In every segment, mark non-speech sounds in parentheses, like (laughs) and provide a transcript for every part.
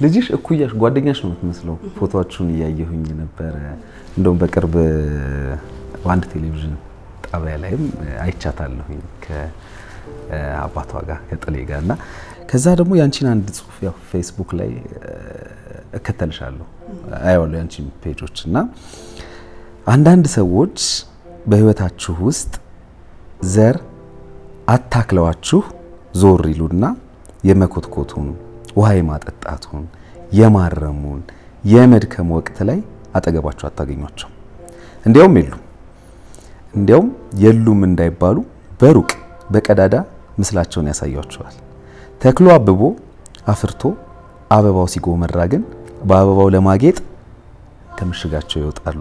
ልጅሽ እኩያሽ ጓደኛሽ ነው የምትመስለው። ፎቶዎቹን እያየሁኝ ነበረ። እንደውም በቅርብ በአንድ ቴሌቪዥን ጣቢያ ላይም አይቻታለሁኝ ከአባቷ ጋር ከጥሌ ጋር እና ከዛ ደግሞ ያንቺን አንድ ጽሁፍ ያው ፌስቡክ ላይ እከተልሻለሁ አየዋለሁ ያንቺን ፔጆች እና አንዳንድ ሰዎች በህይወታችሁ ውስጥ ዘር አታክለዋችሁ ዞር ይሉና የመኮትኮቱን ውሃ የማጠጣቱን የማረሙን የመድከም ወቅት ላይ አጠገባችሁ አታገኟቸው። እንዲያውም የሉም እንዲያውም የሉም እንዳይባሉ በሩቅ በቀዳዳ ምስላቸውን ያሳያቸዋል። ተክሎ አብቦ አፍርቶ አበባው ሲጎመራ ግን በአበባው ለማጌጥ ከምሽጋቸው ይወጣሉ።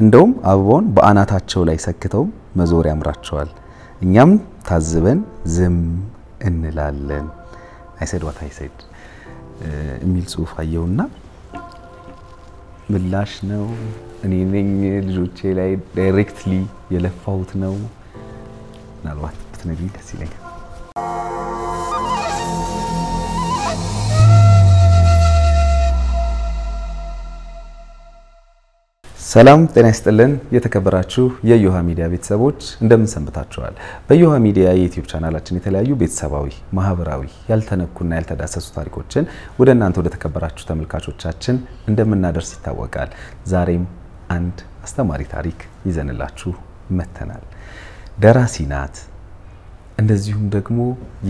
እንደውም አበባውን በአናታቸው ላይ ሰክተውም መዞር ያምራቸዋል። እኛም ታዝበን ዝም እንላለን። አይሰድ ዋት አይሰድ የሚል ጽሁፍ አየውና ምላሽ ነው። እኔ ነኝ ልጆቼ ላይ ዳይሬክትሊ የለፋሁት ነው። ምናልባት ብትነግሪኝ ደስ ይለኛል። ሰላም ጤና ይስጥልን። የተከበራችሁ የእዮሃ ሚዲያ ቤተሰቦች እንደምን ሰንብታችኋል? በእዮሃ ሚዲያ የዩቲዩብ ቻናላችን የተለያዩ ቤተሰባዊ፣ ማህበራዊ ያልተነኩና ያልተዳሰሱ ታሪኮችን ወደ እናንተ ወደ ተከበራችሁ ተመልካቾቻችን እንደምናደርስ ይታወቃል። ዛሬም አንድ አስተማሪ ታሪክ ይዘንላችሁ መጥተናል። ደራሲ ናት፣ እንደዚሁም ደግሞ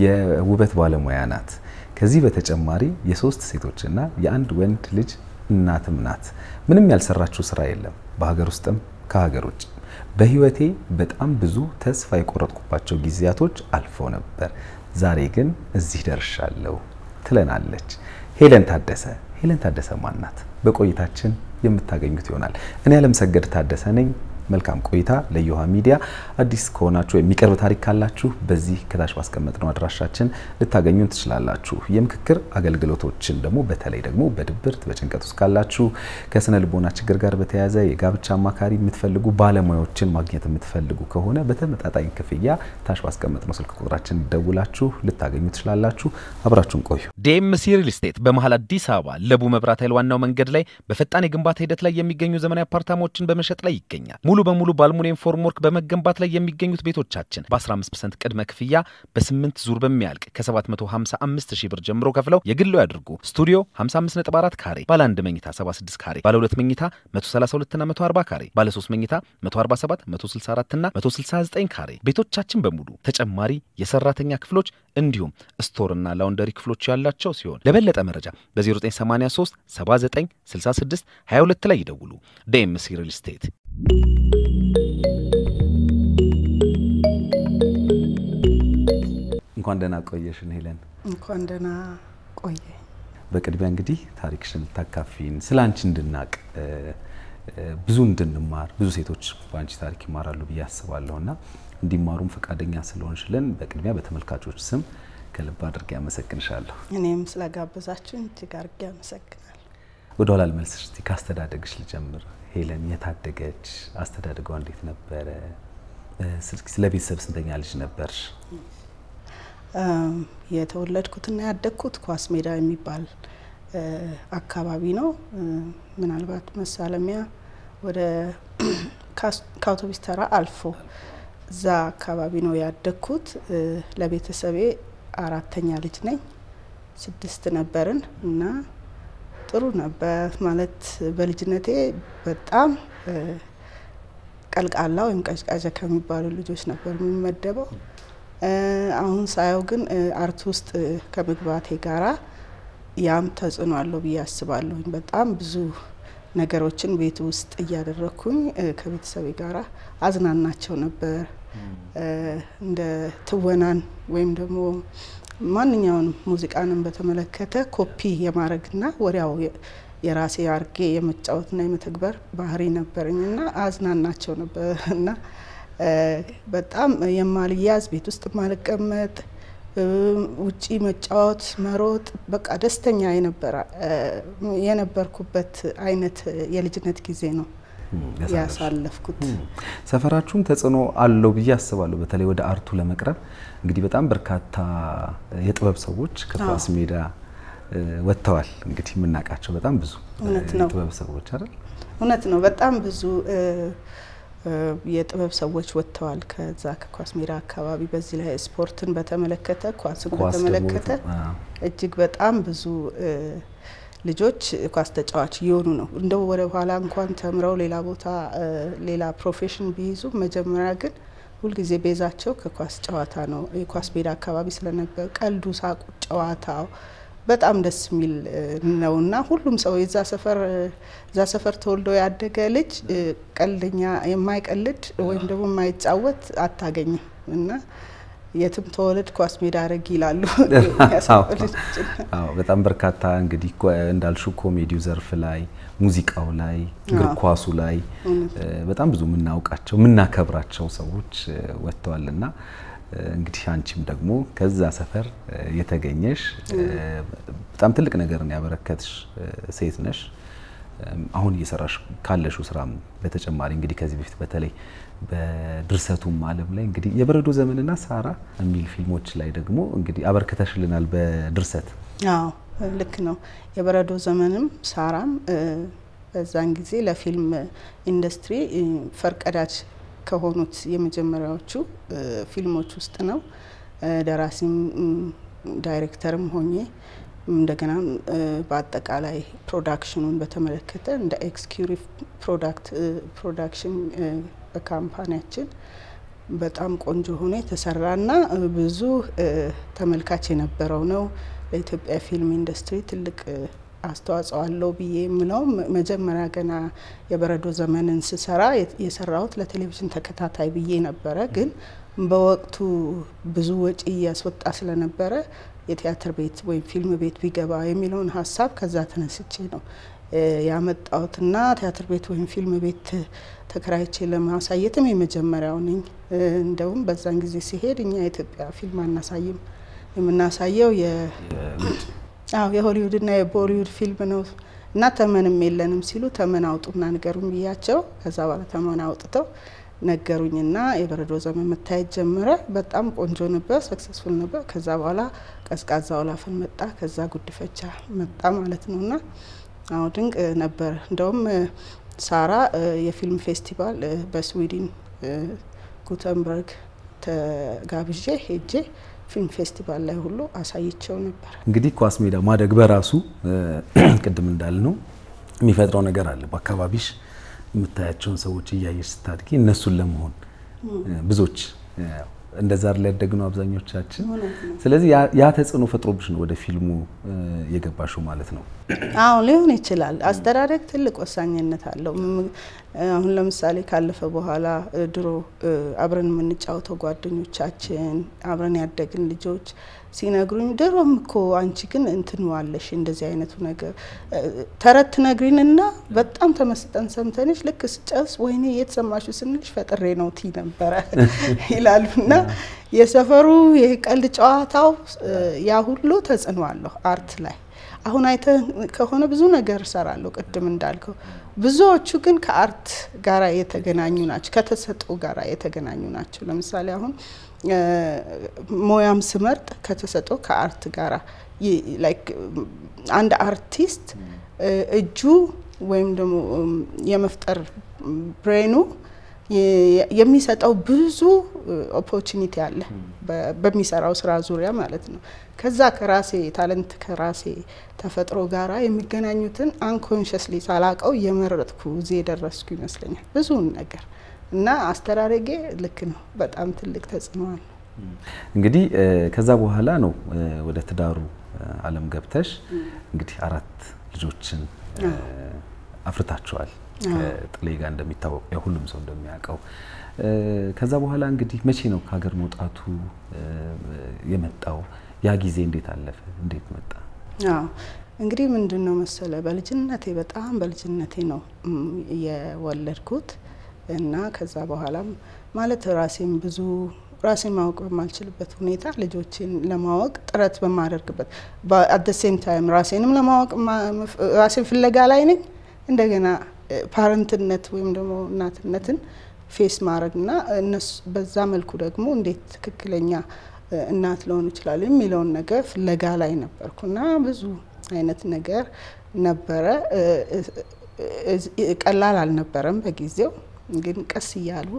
የውበት ባለሙያ ናት። ከዚህ በተጨማሪ የሶስት ሴቶችና የአንድ ወንድ ልጅ እናትም ናት። ምንም ያልሰራችው ስራ የለም በሀገር ውስጥም ከሀገር ውጭ። በህይወቴ በጣም ብዙ ተስፋ የቆረጥኩባቸው ጊዜያቶች አልፈው ነበር። ዛሬ ግን እዚህ ደርሻለሁ ትለናለች ሄለን ታደሰ። ሄለን ታደሰ ማን? በቆይታችን የምታገኙት ይሆናል። እኔ አለምሰገድ ታደሰ ነኝ። መልካም ቆይታ። ለዮሃ ሚዲያ አዲስ ከሆናችሁ የሚቀርብ ታሪክ ካላችሁ በዚህ ከታች ባስቀመጥነው አድራሻችን ልታገኙን ትችላላችሁ። የምክክር አገልግሎቶችን ደግሞ በተለይ ደግሞ በድብርት በጭንቀት ውስጥ ካላችሁ ከስነ ልቦና ችግር ጋር በተያያዘ የጋብቻ አማካሪ የምትፈልጉ ባለሙያዎችን ማግኘት የምትፈልጉ ከሆነ በተመጣጣኝ ክፍያ ታች ባስቀመጥነው ስልክ ቁጥራችን ደውላችሁ ልታገኙ ትችላላችሁ። አብራችሁን ቆዩ። ዲኤምሲ real estate በመሀል አዲስ አበባ ለቡ መብራት ኃይል ዋናው መንገድ ላይ በፈጣን የግንባታ ሂደት ላይ የሚገኙ ዘመናዊ አፓርታማዎችን በመሸጥ ላይ ይገኛል። ሙሉ በሙሉ በ aluminium formwork በመገንባት ላይ የሚገኙት ቤቶቻችን በ15% ቅድመ ክፍያ በ8 ዙር በሚያልቅ ከ755 ሺህ ብር ጀምሮ ከፍለው የግሎ ያድርጉ። ስቱዲዮ 554 ካሬ፣ ባለ 1 መኝታ 76 ካሬ፣ ባለ 2 መኝታ 132 እና 140 ካሬ፣ ባለ 3 መኝታ 147፣ 164 እና 169 ካሬ ቤቶቻችን በሙሉ ተጨማሪ የሰራተኛ ክፍሎች እንዲሁም store ና laundry ክፍሎች ያላቸው ሲሆን ለበለጠ መረጃ በ0983 79 66 22 ላይ ይደውሉ። ዲኤምሲ real estate እንኳን ደህና ቆየሽን ሄለን። እንኳን ደህና ቆየ። በቅድሚያ እንግዲህ ታሪክሽን ልታካፊን ስለ አንቺ እንድናቅ ብዙ እንድንማር ብዙ ሴቶች በአንቺ ታሪክ ይማራሉ ብዬ አስባለሁ እና እንዲማሩም ፈቃደኛ ስለሆንሽልን በቅድሚያ በተመልካቾች ስም ከልብ አድርጌ አመሰግንሻለሁ። እኔም ስለጋበዛችሁን እጅግ አድርጌ አመሰግናለሁ። ወደ ኋላ ልመልስሽ። እስቲ ከአስተዳደግሽ ልጀምር። ሄለን የታደገች አስተዳደጓ እንዴት ነበረ? ስለ ቤተሰብ ስንተኛ ልጅ ነበርሽ? የተወለድኩትና ያደግኩት ኳስ ሜዳ የሚባል አካባቢ ነው። ምናልባት መሳለሚያ ወደ (clears throat) ከአውቶቢስ ተራ አልፎ እዛ አካባቢ ነው ያደግኩት። ለቤተሰቤ አራተኛ ልጅ ነኝ። ስድስት ነበርን እና ጥሩ ነበር ማለት በልጅነቴ በጣም ቀልቃላ ወይም ቀዥቃዣ ከሚባሉ ልጆች ነበር የሚመደበው። አሁን ሳየው ግን art ውስጥ ከመግባቴ ጋራ ያም ተጽዕኖ አለው ብዬ አስባለሁኝ። በጣም ብዙ ነገሮችን ቤት ውስጥ እያደረግኩኝ ከቤተሰቤ ጋራ አዝናናቸው ነበር። እንደ ትወናን ወይም ደግሞ ማንኛውንም ሙዚቃንን በተመለከተ ኮፒ የማድረግና ወዲያው የራሴ አርጌ የመጫወትና የመተግበር ባህሪ ነበረኝና አዝናናቸው ነበር እና በጣም የማልያዝ ቤት ውስጥ ማልቀመጥ ውጪ መጫወት፣ መሮጥ በቃ ደስተኛ የነበርኩበት አይነት የልጅነት ጊዜ ነው ያሳለፍኩት። ሰፈራችሁም ተጽዕኖ አለው ብዬ አስባለሁ። በተለይ ወደ አርቱ ለመቅረብ እንግዲህ በጣም በርካታ የጥበብ ሰዎች ከኳስ ሜዳ ወጥተዋል። እንግዲህ የምናውቃቸው በጣም ብዙ የጥበብ ሰዎች አይደል? እውነት ነው። በጣም ብዙ የጥበብ ሰዎች ወጥተዋል ከዛ ከኳስ ሜዳ አካባቢ። በዚህ ላይ ስፖርትን በተመለከተ ኳስን በተመለከተ እጅግ በጣም ብዙ ልጆች ኳስ ተጫዋች እየሆኑ ነው። እንደው ወደ ኋላ እንኳን ተምረው ሌላ ቦታ ሌላ profession ቢይዙ መጀመሪያ ግን ሁልጊዜ ቤዛቸው ከኳስ ጨዋታ ነው። የኳስ ሜዳ አካባቢ ስለነበር ቀልዱ፣ ሳቁ፣ ጨዋታው በጣም ደስ የሚል ነው እና ሁሉም ሰው የዛ ሰፈር እዛ ሰፈር ተወልዶ ያደገ ልጅ ቀልደኛ የማይቀልድ ወይም ደግሞ የማይጫወት አታገኝም እና የትም ተወለድ ኳስ ሜዳ አረግ ይላሉ። (laughs) በጣም በርካታ እንግዲህ እንዳልሽው ኮሜዲው ዘርፍ ላይ፣ ሙዚቃው ላይ፣ እግር ኳሱ ላይ በጣም ብዙ የምናውቃቸው የምናከብራቸው ሰዎች ወጥተዋል። እና እንግዲህ አንቺም ደግሞ ከዛ ሰፈር የተገኘሽ በጣም ትልቅ ነገርን ያበረከትሽ ሴት ነሽ። አሁን እየሰራሽ ካለሽው ስራም በተጨማሪ እንግዲህ ከዚህ በፊት በተለይ በድርሰቱም ዓለም ላይ እንግዲህ የበረዶ ዘመንና ሳራ የሚል ፊልሞች ላይ ደግሞ እንግዲህ አበርክተሽልናል በድርሰት አዎ ልክ ነው። የበረዶ ዘመንም ሳራም በዛን ጊዜ ለፊልም ኢንዱስትሪ ፈርቀዳጅ ከሆኑት የመጀመሪያዎቹ ፊልሞች ውስጥ ነው። ደራሲም ዳይሬክተርም ሆኜ እንደገና በአጠቃላይ production ኑን በተመለከተ እንደ executive production በ company ያችን በጣም ቆንጆ ሆኖ የተሰራና ብዙ ተመልካች የነበረው ነው። ለኢትዮጵያ ፊልም ኢንዱስትሪ ትልቅ አስተዋጽኦ አለው ብዬ የምለው መጀመሪያ ገና የበረዶ ዘመንን ስሰራ የሰራሁት ለቴሌቪዥን ተከታታይ ብዬ ነበረ። ግን በወቅቱ ብዙ ወጪ እያስወጣ ስለነበረ የቲያትር ቤት ወይም ፊልም ቤት ቢገባ የሚለውን ሀሳብ ከዛ ተነስቼ ነው ያመጣሁትና ቲያትር ቤት ወይም ፊልም ቤት ተከራይቼ ለማሳየትም የመጀመሪያው ነኝ። እንደውም በዛን ጊዜ ሲሄድ እኛ የኢትዮጵያ ፊልም አናሳይም፣ የምናሳየው አዎ የሆሊውድና የቦሊውድ ፊልም ነው እና ተመንም የለንም ሲሉ ተመን አውጡና ንገሩን ብያቸው ከዛ በኋላ ተመን አውጥተው ነገሩኝና የበረዶ ዘመን መታየት ጀመረ። በጣም ቆንጆ ነበር፣ ሰክሰስፉል ነበር። ከዛ በኋላ ቀዝቃዛ ወላፈን መጣ፣ ከዛ ጉድፈቻ መጣ ማለት ነው እና አዎ ድንቅ ነበር። እንደውም ሳራ የፊልም ፌስቲቫል በስዊድን ጎተንበርግ ተጋብዤ ሄጄ ፊልም ፌስቲቫል ላይ ሁሉ አሳይቼው ነበር። እንግዲህ ኳስ ሜዳ ማደግ በራሱ ቅድም እንዳልነው የሚፈጥረው ነገር አለ። በአካባቢሽ የምታያቸውን ሰዎች እያየሽ ስታድጊ እነሱን ለመሆን ብዙዎች እንደዛ ላይ ያደግነው አብዛኞቻችን። ስለዚህ ያ ተጽዕኖ ፈጥሮብሽ ነው ወደ ፊልሙ የገባሽው ማለት ነው? አዎ ሊሆን ይችላል። አስተዳደግ ትልቅ ወሳኝነት አለው። አሁን ለምሳሌ ካለፈ በኋላ ድሮ አብረን የምንጫወተው ጓደኞቻችን አብረን ያደግን ልጆች ሲነግሩኝ ድሮም እኮ አንቺ ግን እንትን ዋለሽ እንደዚህ አይነቱ ነገር ተረት ትነግሪንና በጣም ተመስጠን ሰምተንሽ ልክ ስጨርስ ወይኔ የተሰማሽው ስንልሽ ፈጥሬ ነው ቲ ነበረ (laughs) ይላሉና የሰፈሩ የቀልድ ጨዋታው ያ ሁሉ ተጽዕኖ አለው art ላይ አሁን አይተ ከሆነ ብዙ ነገር እሰራለሁ። ቅድም እንዳልከው ብዙዎቹ ግን ከ art ጋራ የተገናኙ ናቸው፣ ከተሰጥኦ ጋራ የተገናኙ ናቸው። ለምሳሌ አሁን ሞያም ስመርጥ ከተሰጥኦ ከ art ጋራ like አንድ አርቲስት እጁ ወይም ደግሞ የመፍጠር brain ኑ የሚሰጠው ብዙ opportunity አለ በሚሰራው ስራ ዙሪያ ማለት ነው። ከዛ ከራሴ talent ከራሴ ተፈጥሮ ጋራ የሚገናኙትን unconsciously ሳላቀው እየመረጥኩ እዚህ የደረስኩ ይመስለኛል ብዙውን ነገር እና አስተዳደጌ ልክ ነው። በጣም ትልቅ ተጽዕኖ አለ። እንግዲህ ከዛ በኋላ ነው ወደ ትዳሩ ዓለም ገብተሽ እንግዲህ አራት ልጆችን አፍርታችኋል። ከጥሌ ጋር እንደሚታወቅ ሁሉም ሰው እንደሚያውቀው ከዛ በኋላ እንግዲህ መቼ ነው ከሀገር መውጣቱ የመጣው? ያ ጊዜ እንዴት አለፈ? እንዴት መጣ? አዎ እንግዲህ ምንድን ነው መሰለ በልጅነቴ በጣም በልጅነቴ ነው የወለድኩት እና ከዛ በኋላም ማለት ራሴን ብዙ ራሴን ማወቅ በማልችልበት ሁኔታ ልጆችን ለማወቅ ጥረት በማደርግበት At same time ራሴንም ለማወቅ ራሴን ፍለጋ ላይ ነኝ እንደገና parent ነት ወይም ደግሞ እናትነትን face ማድረግና በዛ መልኩ ደግሞ እንዴት ትክክለኛ እናት ሊሆኑ ይችላሉ የሚለውን ነገር ፍለጋ ላይ ነበርኩና ብዙ አይነት ነገር ነበረ። ቀላል አልነበረም በጊዜው ግን ቀስ እያሉ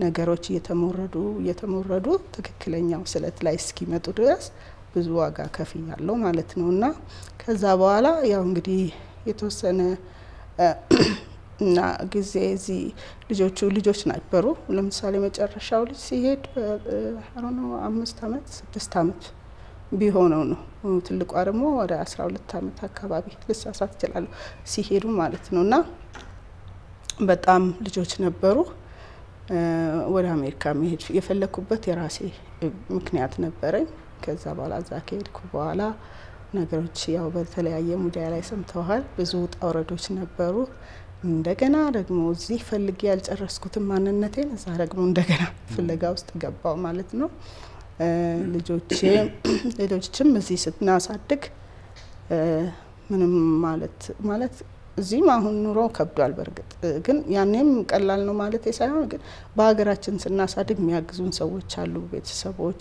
ነገሮች እየተሞረዱ እየተሞረዱ ትክክለኛው ስለት ላይ እስኪመጡ ድረስ ብዙ ዋጋ ከፍያለሁ ማለት ነው እና ከዛ በኋላ ያው እንግዲህ የተወሰነ እና ጊዜ እዚህ ልጆቹ ልጆች ነበሩ። ለምሳሌ መጨረሻው ልጅ ሲሄድ በአሁኑ አምስት አመት ስድስት አመት ቢሆነው ነው። ትልቋ ደግሞ ወደ አስራ ሁለት አመት አካባቢ ልሳሳት እችላለሁ ሲሄዱ ማለት ነው እና በጣም ልጆች ነበሩ። ወደ አሜሪካ መሄድ የፈለኩበት የራሴ ምክንያት ነበረኝ። ከዛ በኋላ እዛ ከሄድኩ በኋላ ነገሮች ያው በተለያየ ሚዲያ ላይ ሰምተዋል። ብዙ ውጣ ውረዶች ነበሩ። እንደገና ደግሞ እዚህ ፈልጌ ያልጨረስኩትን ማንነቴን እዛ ደግሞ እንደገና ፍለጋ ውስጥ ገባው ማለት ነው። ልጆቼ ሌሎችም (clears throat) እዚህ ስናሳድግ ምንም ማለት ማለት እዚህም አሁን ኑሮ ከብዷል። በእርግጥ ግን ያኔም ቀላል ነው ማለት ሳይሆን ግን በሀገራችን ስናሳድግ የሚያግዙን ሰዎች አሉ፣ ቤተሰቦች፣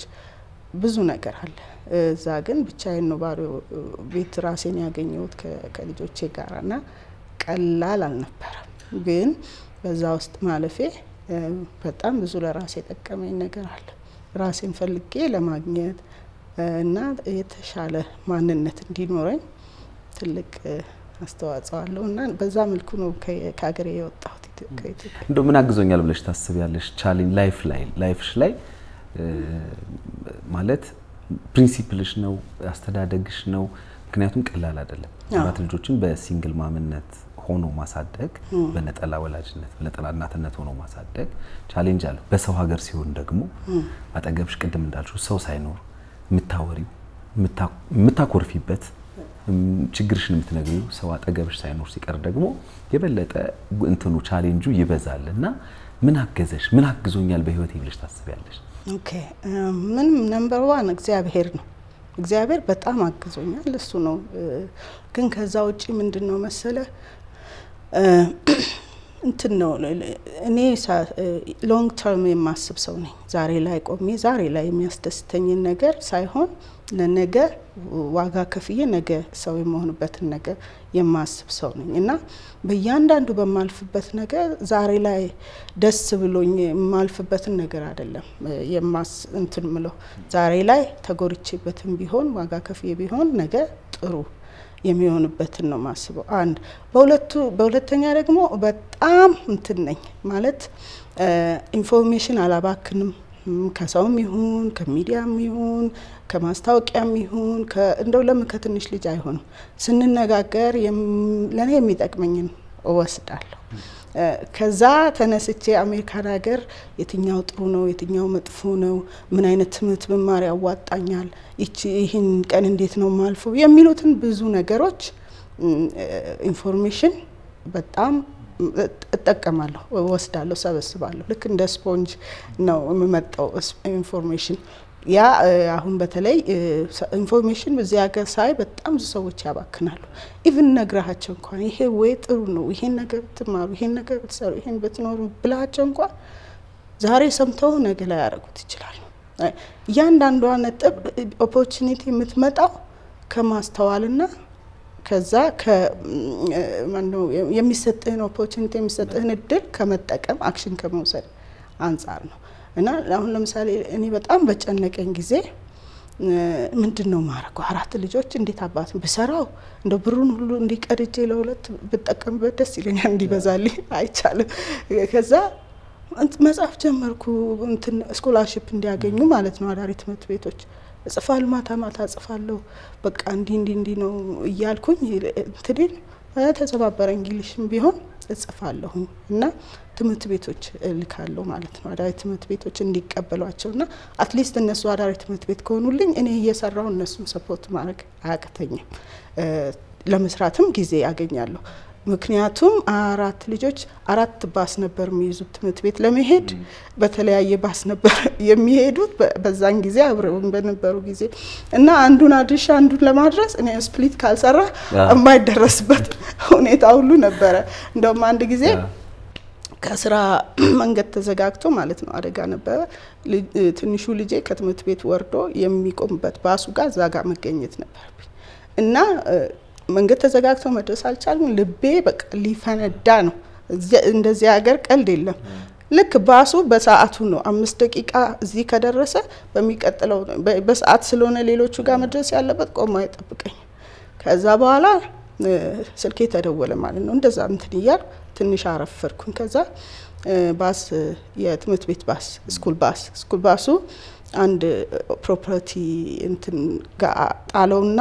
ብዙ ነገር አለ። እዛ ግን ብቻዬን ነው ባዶ ቤት ራሴን ያገኘሁት ከልጆቼ ጋር እና ቀላል አልነበረም። ግን በዛ ውስጥ ማለፌ በጣም ብዙ ለራሴ የጠቀመኝ ነገር አለ። ራሴን ፈልጌ ለማግኘት እና የተሻለ ማንነት እንዲኖረኝ ትልቅ አስተዋጽኦ አለው እና በዛ መልኩ ነው ከሀገሬ የወጣሁት እንደው ምን አግዞኛል ብለሽ ታስቢያለሽ? challenge life ላይ life ሽ ላይ ማለት principle ሽ ነው አስተዳደግሽ ነው። ምክንያቱም ቀላል አይደለም። አራት ልጆችን በ single mom ነት ሆኖ ማሳደግ፣ በነጠላ ወላጅነት በነጠላ እናትነት ሆኖ ማሳደግ challenge አለው። በሰው ሀገር ሲሆን ደግሞ አጠገብሽ ቅድም እንዳልሽው ሰው ሳይኖር የምታወሪው የምታኮርፊበት ችግርሽን የምትነግሪው ሰው አጠገብሽ ሳይኖር ሲቀር ደግሞ የበለጠ እንትኑ ቻሌንጁ ይበዛል እና ምን አገዘሽ? ምን አግዞኛል በህይወቴ ብለሽ ታስቢያለሽ? Okay ምንም number one እግዚአብሔር ነው። እግዚአብሔር በጣም አግዞኛል። እሱ ነው። ግን ከዛ ውጪ ምንድን ነው መሰለ እንትን ነው እኔ ሎንግ ተርም የማስብ ሰው ነኝ። ዛሬ ላይ ቆሜ ዛሬ ላይ የሚያስደስተኝን ነገር ሳይሆን ለነገ ዋጋ ከፍዬ ነገ ሰው የመሆንበትን ነገር የማስብ ሰው ነኝ። እና በእያንዳንዱ በማልፍበት ነገር ዛሬ ላይ ደስ ብሎኝ የማልፍበትን ነገር አይደለም የማስ እንትን ምለው ዛሬ ላይ ተጎድቼበትን ቢሆን ዋጋ ከፍዬ ቢሆን ነገ ጥሩ የሚሆንበትን ነው ማስበው። አንድ በሁለቱ በሁለተኛ ደግሞ በጣም እንትን ነኝ ማለት information አላባክንም ከሰውም ይሁን ከሚዲያም ይሁን ከማስታወቂያም ይሁን እንደው ለምን ከትንሽ ልጅ አይሆንም ስንነጋገር ለእኔ የሚጠቅመኝን እወስዳለሁ። ከዛ ተነስቼ አሜሪካን ሀገር የትኛው ጥሩ ነው፣ የትኛው መጥፎ ነው፣ ምን አይነት ትምህርት ብማር ያዋጣኛል፣ ይህን ቀን እንዴት ነው ማልፈው የሚሉትን ብዙ ነገሮች information በጣም እጠቀማለሁ፣ ወስዳለሁ፣ ሰበስባለሁ። ልክ እንደ ስፖንጅ ነው የምመጠው information። ያ አሁን በተለይ information በዚህ ሀገር ሳይ በጣም ብዙ ሰዎች ያባክናሉ። Even ነግራቸው እንኳን ይሄ ወይ ጥሩ ነው፣ ይሄን ነገር ብትማሩ፣ ይሄን ነገር ብትሰሩ፣ ይሄን ብትኖሩ ብላቸው እንኳን ዛሬ ሰምተው ነገ ላይ ያደርጉት ይችላሉ። እያንዳንዷ ነጥብ ኦፖርቹኒቲ የምትመጣው ከማስተዋልና ከዛ የሚሰጥህን ኦፖርቹኒቲ የሚሰጥህን እድል ከመጠቀም አክሽን ከመውሰድ አንጻር ነው። እና አሁን ለምሳሌ እኔ በጣም በጨነቀኝ ጊዜ ምንድን ነው ማድረገው? አራት ልጆች እንዴት አባት ብሰራው እንደ ብሩን ሁሉ እንዲቀድጄ ለሁለት ብጠቀምበት ደስ ይለኛል። እንዲበዛልኝ (laughs) አይቻልም። ከዛ መጽሐፍ ጀመርኩ፣ scholarship እንዲያገኙ ማለት ነው አዳሪ ትምህርት ቤቶች እጽፋለሁ፣ ማታ ማታ እጽፋለሁ። በቃ እንዲህ እንዲህ እንዲህ ነው እያልኩኝ እንትኔን ተሰባበረ English ም ቢሆን እጽፋለሁኝ እና ትምህርት ቤቶች እልካለሁ ማለት ነው። አዳሪ ትምህርት ቤቶች እንዲቀበሏቸው እና at least እነሱ አዳሪ ትምህርት ቤት ከሆኑልኝ እኔ እየሰራሁ እነሱን support ማድረግ አያቅተኝም። ለመስራትም ጊዜ ያገኛለሁ። ምክንያቱም አራት ልጆች አራት ባስ ነበር የሚይዙት ትምህርት ቤት ለመሄድ በተለያየ ባስ ነበር (laughs) የሚሄዱት በዛን ጊዜ አብረውን በነበሩ ጊዜ እና አንዱን አድርሻ አንዱን ለማድረስ እኔ ስፕሊት ካልሰራ የማይደረስበት (laughs) ሁኔታ ሁሉ ነበረ። እንደውም አንድ ጊዜ ከስራ (clears throat) መንገድ ተዘጋግቶ ማለት ነው አደጋ ነበረ። ትንሹ ልጄ ከትምህርት ቤት ወርዶ የሚቆምበት ባሱ ጋር እዛ ጋር መገኘት ነበረብኝ እና መንገድ ተዘጋግተው መድረስ አልቻልም። ልቤ በቃ ሊፈነዳ ነው። እንደዚህ ሀገር ቀልድ የለም። ልክ ባሱ በሰዓቱ ነው። አምስት ደቂቃ እዚህ ከደረሰ በሚቀጥለው በሰዓት ስለሆነ ሌሎቹ ጋር መድረስ ያለበት ቆሞ አይጠብቀኝ። ከዛ በኋላ ስልኬ ተደወለ ማለት ነው። እንደዛ እንትን እያል ትንሽ አረፈርኩኝ። ከዛ ባስ የትምህርት ቤት bus school bus school bus ኡ አንድ property እንትን ጋር ጣለውና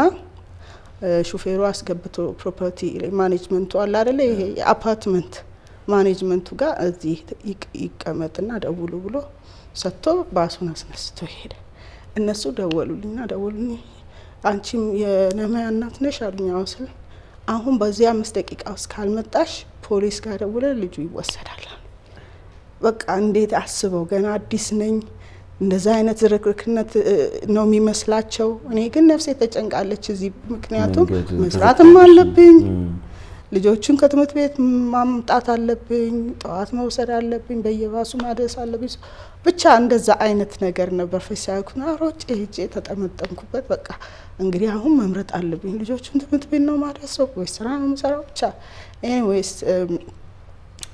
ሹፌሩ አስገብቶ property management ኡ አለ አደለ ይሄ የ apartment management ኡ ጋር እዚህ ይቀመጥና ደውሉ ብሎ ሰጥቶ ባሱን አስነስቶ ሄደ። እነሱ ደወሉልኝና ደወሉልኝ አንቺም የነመያ እናት ነሽ አሉኝ። አዎ አሁን በዚህ አምስት ደቂቃ ውስጥ ካልመጣሽ ፖሊስ ጋር ደውለን ልጁ ይወሰዳል። በቃ እንዴት አስበው ገና አዲስ ነኝ። እንደዛ አይነት ዝርክርክነት ነው የሚመስላቸው። እኔ ግን ነፍሴ ተጨንቃለች እዚህ ምክንያቱም መስራትም አለብኝ ልጆቹን ከትምህርት ቤት ማምጣት አለብኝ። ጠዋት መውሰድ አለብኝ። በየባሱ ማድረስ አለብኝ። ብቻ እንደዛ አይነት ነገር ነበር። ፈሳኩና ሮጬ ሄጄ ተጠመጠምኩበት። በቃ እንግዲህ አሁን መምረጥ አለብኝ። ልጆቹን ትምህርት ቤት ነው ማድረሰው ወይስ ስራ ነው የምሰራው? ብቻ Anyways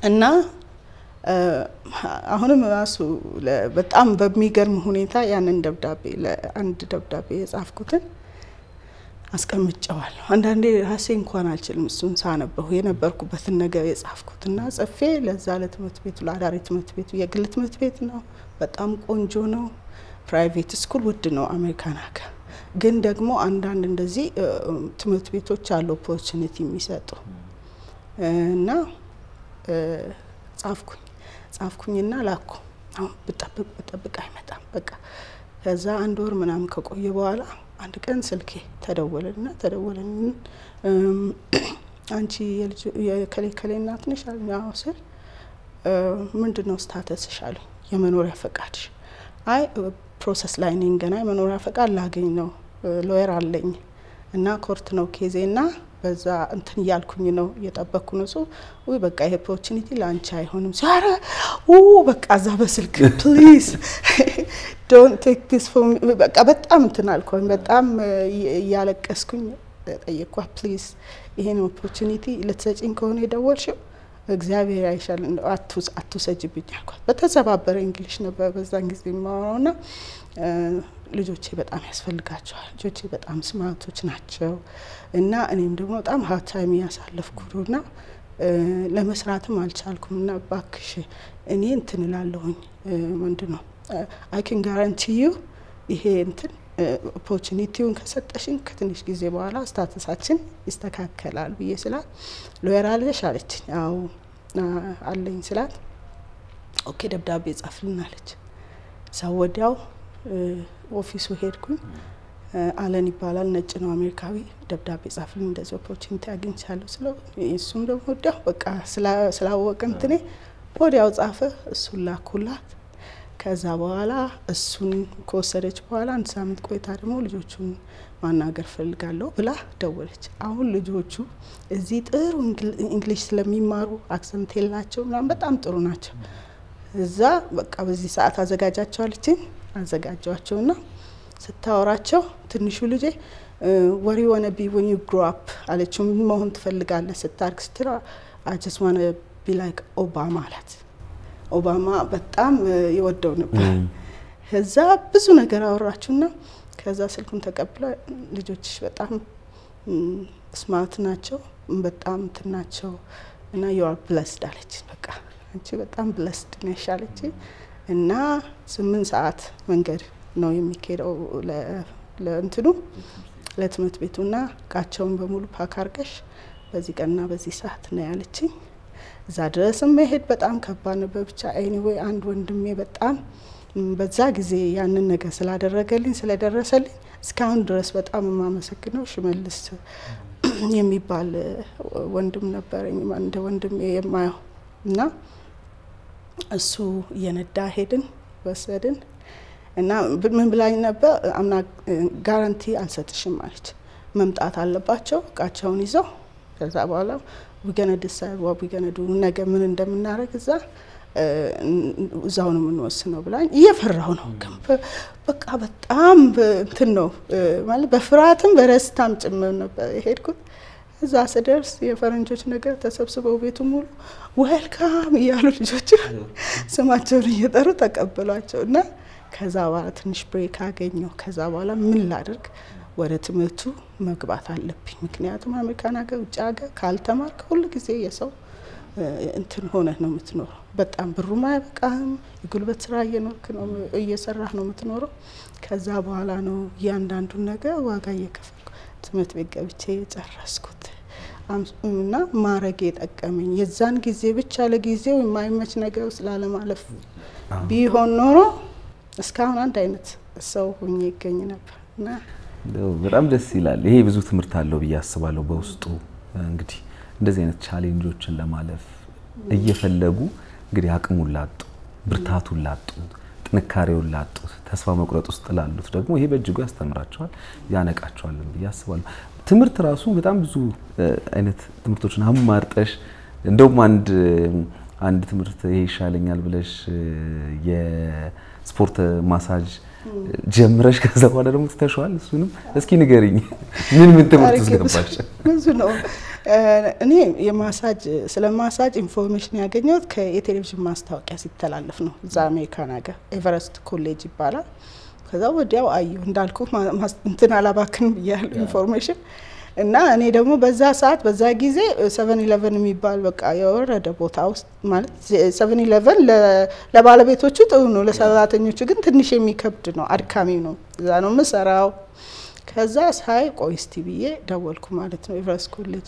እና አሁንም ራሱ በጣም በሚገርም ሁኔታ ያንን ደብዳቤ ለአንድ ደብዳቤ የጻፍኩትን አስቀምጨዋለሁ። አንዳንዴ ራሴ እንኳን አልችልም እሱን ሳነበው የነበርኩበትን ነገር የጻፍኩትና ጽፌ ለዛ ለትምህርት ቤቱ ለአዳሪ ትምህርት ቤቱ የግል ትምህርት ቤት ነው፣ በጣም ቆንጆ ነው። Private school ውድ ነው አሜሪካን ሀገር። ግን ደግሞ አንዳንድ እንደዚህ ትምህርት ቤቶች አሉ opportunity የሚሰጡ እና ጻፍኩኝ ጻፍኩኝና ላኩት። አሁን ብጠብቅ ብጠብቅ አይመጣም። በቃ ከዛ አንድ ወር ምናምን ከቆየ በኋላ አንድ ቀን ስልኬ ተደወለልና ተደወለና (clears throat) አንቺ የከሌ ከሌ እናት ነሽ ስል ምንድን ነው status ሽ አሉኝ። የመኖሪያ ፈቃድሽ? አይ Process ላይ ነኝ ገና የመኖሪያ ፈቃድ ላገኝ ነው lawyer አለኝ እና court ነው case ኤ ና በዛ እንትን እያልኩኝ ነው እየጠበቅኩ ነው። ሰው ውይ በቃ ይሄ opportunity ለአንቺ አይሆንም ሲያረ በቃ እዛ በስልክ (laughs) please don't take this for በቃ በጣም እንትን አልኩኝ። በጣም እያለቀስኩኝ ጠየቅኳት። Please ይሄን opportunity ልትሰጪኝ ከሆነ የደወልሽው እግዚአብሔር ያይሻል አትውሰጅብኝ አልኳት። በተሰባበረ English ነበር በዛን ጊዜ የማወራው ና ልጆቼ በጣም ያስፈልጋቸዋል። ልጆቼ በጣም smart ኦች ናቸው እና እኔም ደግሞ በጣም ሀብታሚ ያሳለፍኩ ለመስራትም አልቻልኩም እና ባክሽ እኔ እንትን እላለሁኝ ምንድን ነው I can guarantee you ይሄ እንትን opportunity ውን ከሰጠሽን ከትንሽ ጊዜ በኋላ status ኣችን ይስተካከላል ብዬ ስላት lawyer አለሽ አለችኝ። አዎ አለኝ ስላት okay ደብዳቤ ጻፍልን አለች። ሰው ወዲያው office ኡ ሄድኩኝ። አለን ይባላል ነጭ ነው አሜሪካዊ። ደብዳቤ ጻፍልን እንደዚህ opportunity አግኝቻለሁ ስለው እሱም ደግሞ ወዲያው በቃ ስላወቅ እንትኔ ወዲያው ጻፈ። እሱን ላኩላት። ከዛ በኋላ እሱን ከወሰደች በኋላ አንድ ሳምንት ቆይታ ደግሞ ልጆቹን ማናገር እፈልጋለሁ ብላ ደወለች። አሁን ልጆቹ እዚህ ጥሩ English ስለሚማሩ accent የላቸው ምናምን በጣም ጥሩ ናቸው። እዛ በቃ በዚህ ሰዓት አዘጋጃቸው አለችኝ አዘጋጀኋቸውና ስታወራቸው ትንሹ ልጄ what you wanna be when you grow up አለችው። ምን መሆን ትፈልጋለህ ስታድግ ስትል I just wanna be like Obama አላት። ኦባማ በጣም የወደው ነበር። ከዛ ብዙ ነገር አወራቻቸውና ከዛ ስልኩን ተቀብላ ልጆችሽ በጣም smart ናቸው፣ በጣም እንትን ናቸው እና you are blessed አለች። በቃ አንቺ በጣም blessed ነሽ አለች። እና ስምንት ሰዓት መንገድ ነው የሚኬደው ለእንትኑ ለትምህርት ቤቱና እቃቸውን በሙሉ pack አርገሽ በዚህ ቀንና በዚህ ሰዓት ነው ያለችኝ። እዛ ድረስም መሄድ በጣም ከባድ ነበር። ብቻ anyway አንድ ወንድሜ በጣም በዛ ጊዜ ያንን ነገር ስላደረገልኝ ስለደረሰልኝ እስካሁን ድረስ በጣም የማመሰግነው ሽመልስ የሚባል ወንድም ነበረኝ እንደ ወንድሜ የማየው እና እሱ እየነዳ ሄድን ወሰድን እና ምን ብላኝ ነበር አምና guarantee አልሰጥሽም አለች። መምጣት አለባቸው እቃቸውን ይዘው ከዛ በኋላ we're gonna decide what we're gonna do ነገ ምን እንደምናደርግ እዛ እዛው ነው የምንወስነው ብላኝ እየፈራሁ ነው። በቃ በጣም እንትን ነው ማለት በፍርሃትም በደስታም ጭምር ነበር የሄድኩት። እዛ ስደርስ የፈረንጆች ነገር ተሰብስበው ቤቱ ሙሉ welcome እያሉ ልጆች ስማቸውን እየጠሩ ተቀበሏቸው እና ከዛ በኋላ ትንሽ break አገኘሁ። ከዛ በኋላ ምን ላድርግ ወደ ትምህርቱ መግባት አለብኝ። ምክንያቱም አሜሪካን ሀገር፣ ውጭ ሀገር ካልተማርክ ሁሉ ጊዜ የሰው እንትን ሆነህ ነው የምትኖረው። በጣም ብሩም አይበቃህም። የጉልበት ስራ እየኖርክ ነው እየሰራህ ነው የምትኖረው። ከዛ በኋላ ነው እያንዳንዱን ነገር ዋጋ እየከፈልኩ ትምህርት ቤት ገብቼ የጨረስኩት እና ማረግ የጠቀመኝ የዛን ጊዜ ብቻ ለጊዜው የማይመች ነገር ውስጥ ላለማለፍ ቢሆን ኖሮ እስካሁን አንድ አይነት ሰው ሆኜ ይገኝ ነበር እና በጣም ደስ ይላል። ይሄ ብዙ ትምህርት አለው ብዬ አስባለሁ በውስጡ እንግዲህ እንደዚህ አይነት challenge ኦችን ለማለፍ እየፈለጉ እንግዲህ አቅሙን ላጡ፣ ብርታቱን ላጡ፣ ጥንካሬውን ላጡት፣ ተስፋ መቁረጥ ውስጥ ላሉት ደግሞ ይሄ በእጅጉ ያስተምራቸዋል፣ ያነቃቸዋል ብዬ አስባለሁ። ትምህርት ራሱ በጣም ብዙ አይነት ትምህርቶችን አማርጠሽ እንደውም አንድ አንድ ትምህርት ይሄ ይሻለኛል ብለሽ የስፖርት ማሳጅ ጀምረሽ ከዛ በኋላ ደግሞ ትተሽዋል። እሱንም እስኪ ንገሪኝ፣ ምን ምን ትምህርት ገባሽ? ብዙ ነው። እኔ የማሳጅ ስለ massage information ያገኘሁት የቴሌቪዥን ማስታወቂያ ሲተላለፍ ነው። እዛ አሜሪካን ሀገር Everest College ይባላል። ከዛ ወዲያው አየሁ እንዳልኩ እንትን አላባክን ብያለሁ information እና እኔ ደግሞ በዛ ሰዓት በዛ ጊዜ Seven Eleven የሚባል በቃ የወረደ ቦታ ውስጥ ማለት Seven Eleven ለባለቤቶቹ ጥሩ ነው፣ ለሰራተኞቹ ግን ትንሽ የሚከብድ ነው፣ አድካሚ ነው። እዛ ነው የምሰራው። ከዛ ሳይ ቆይ እስቲ ብዬ ደወልኩ ማለት ነው Everest College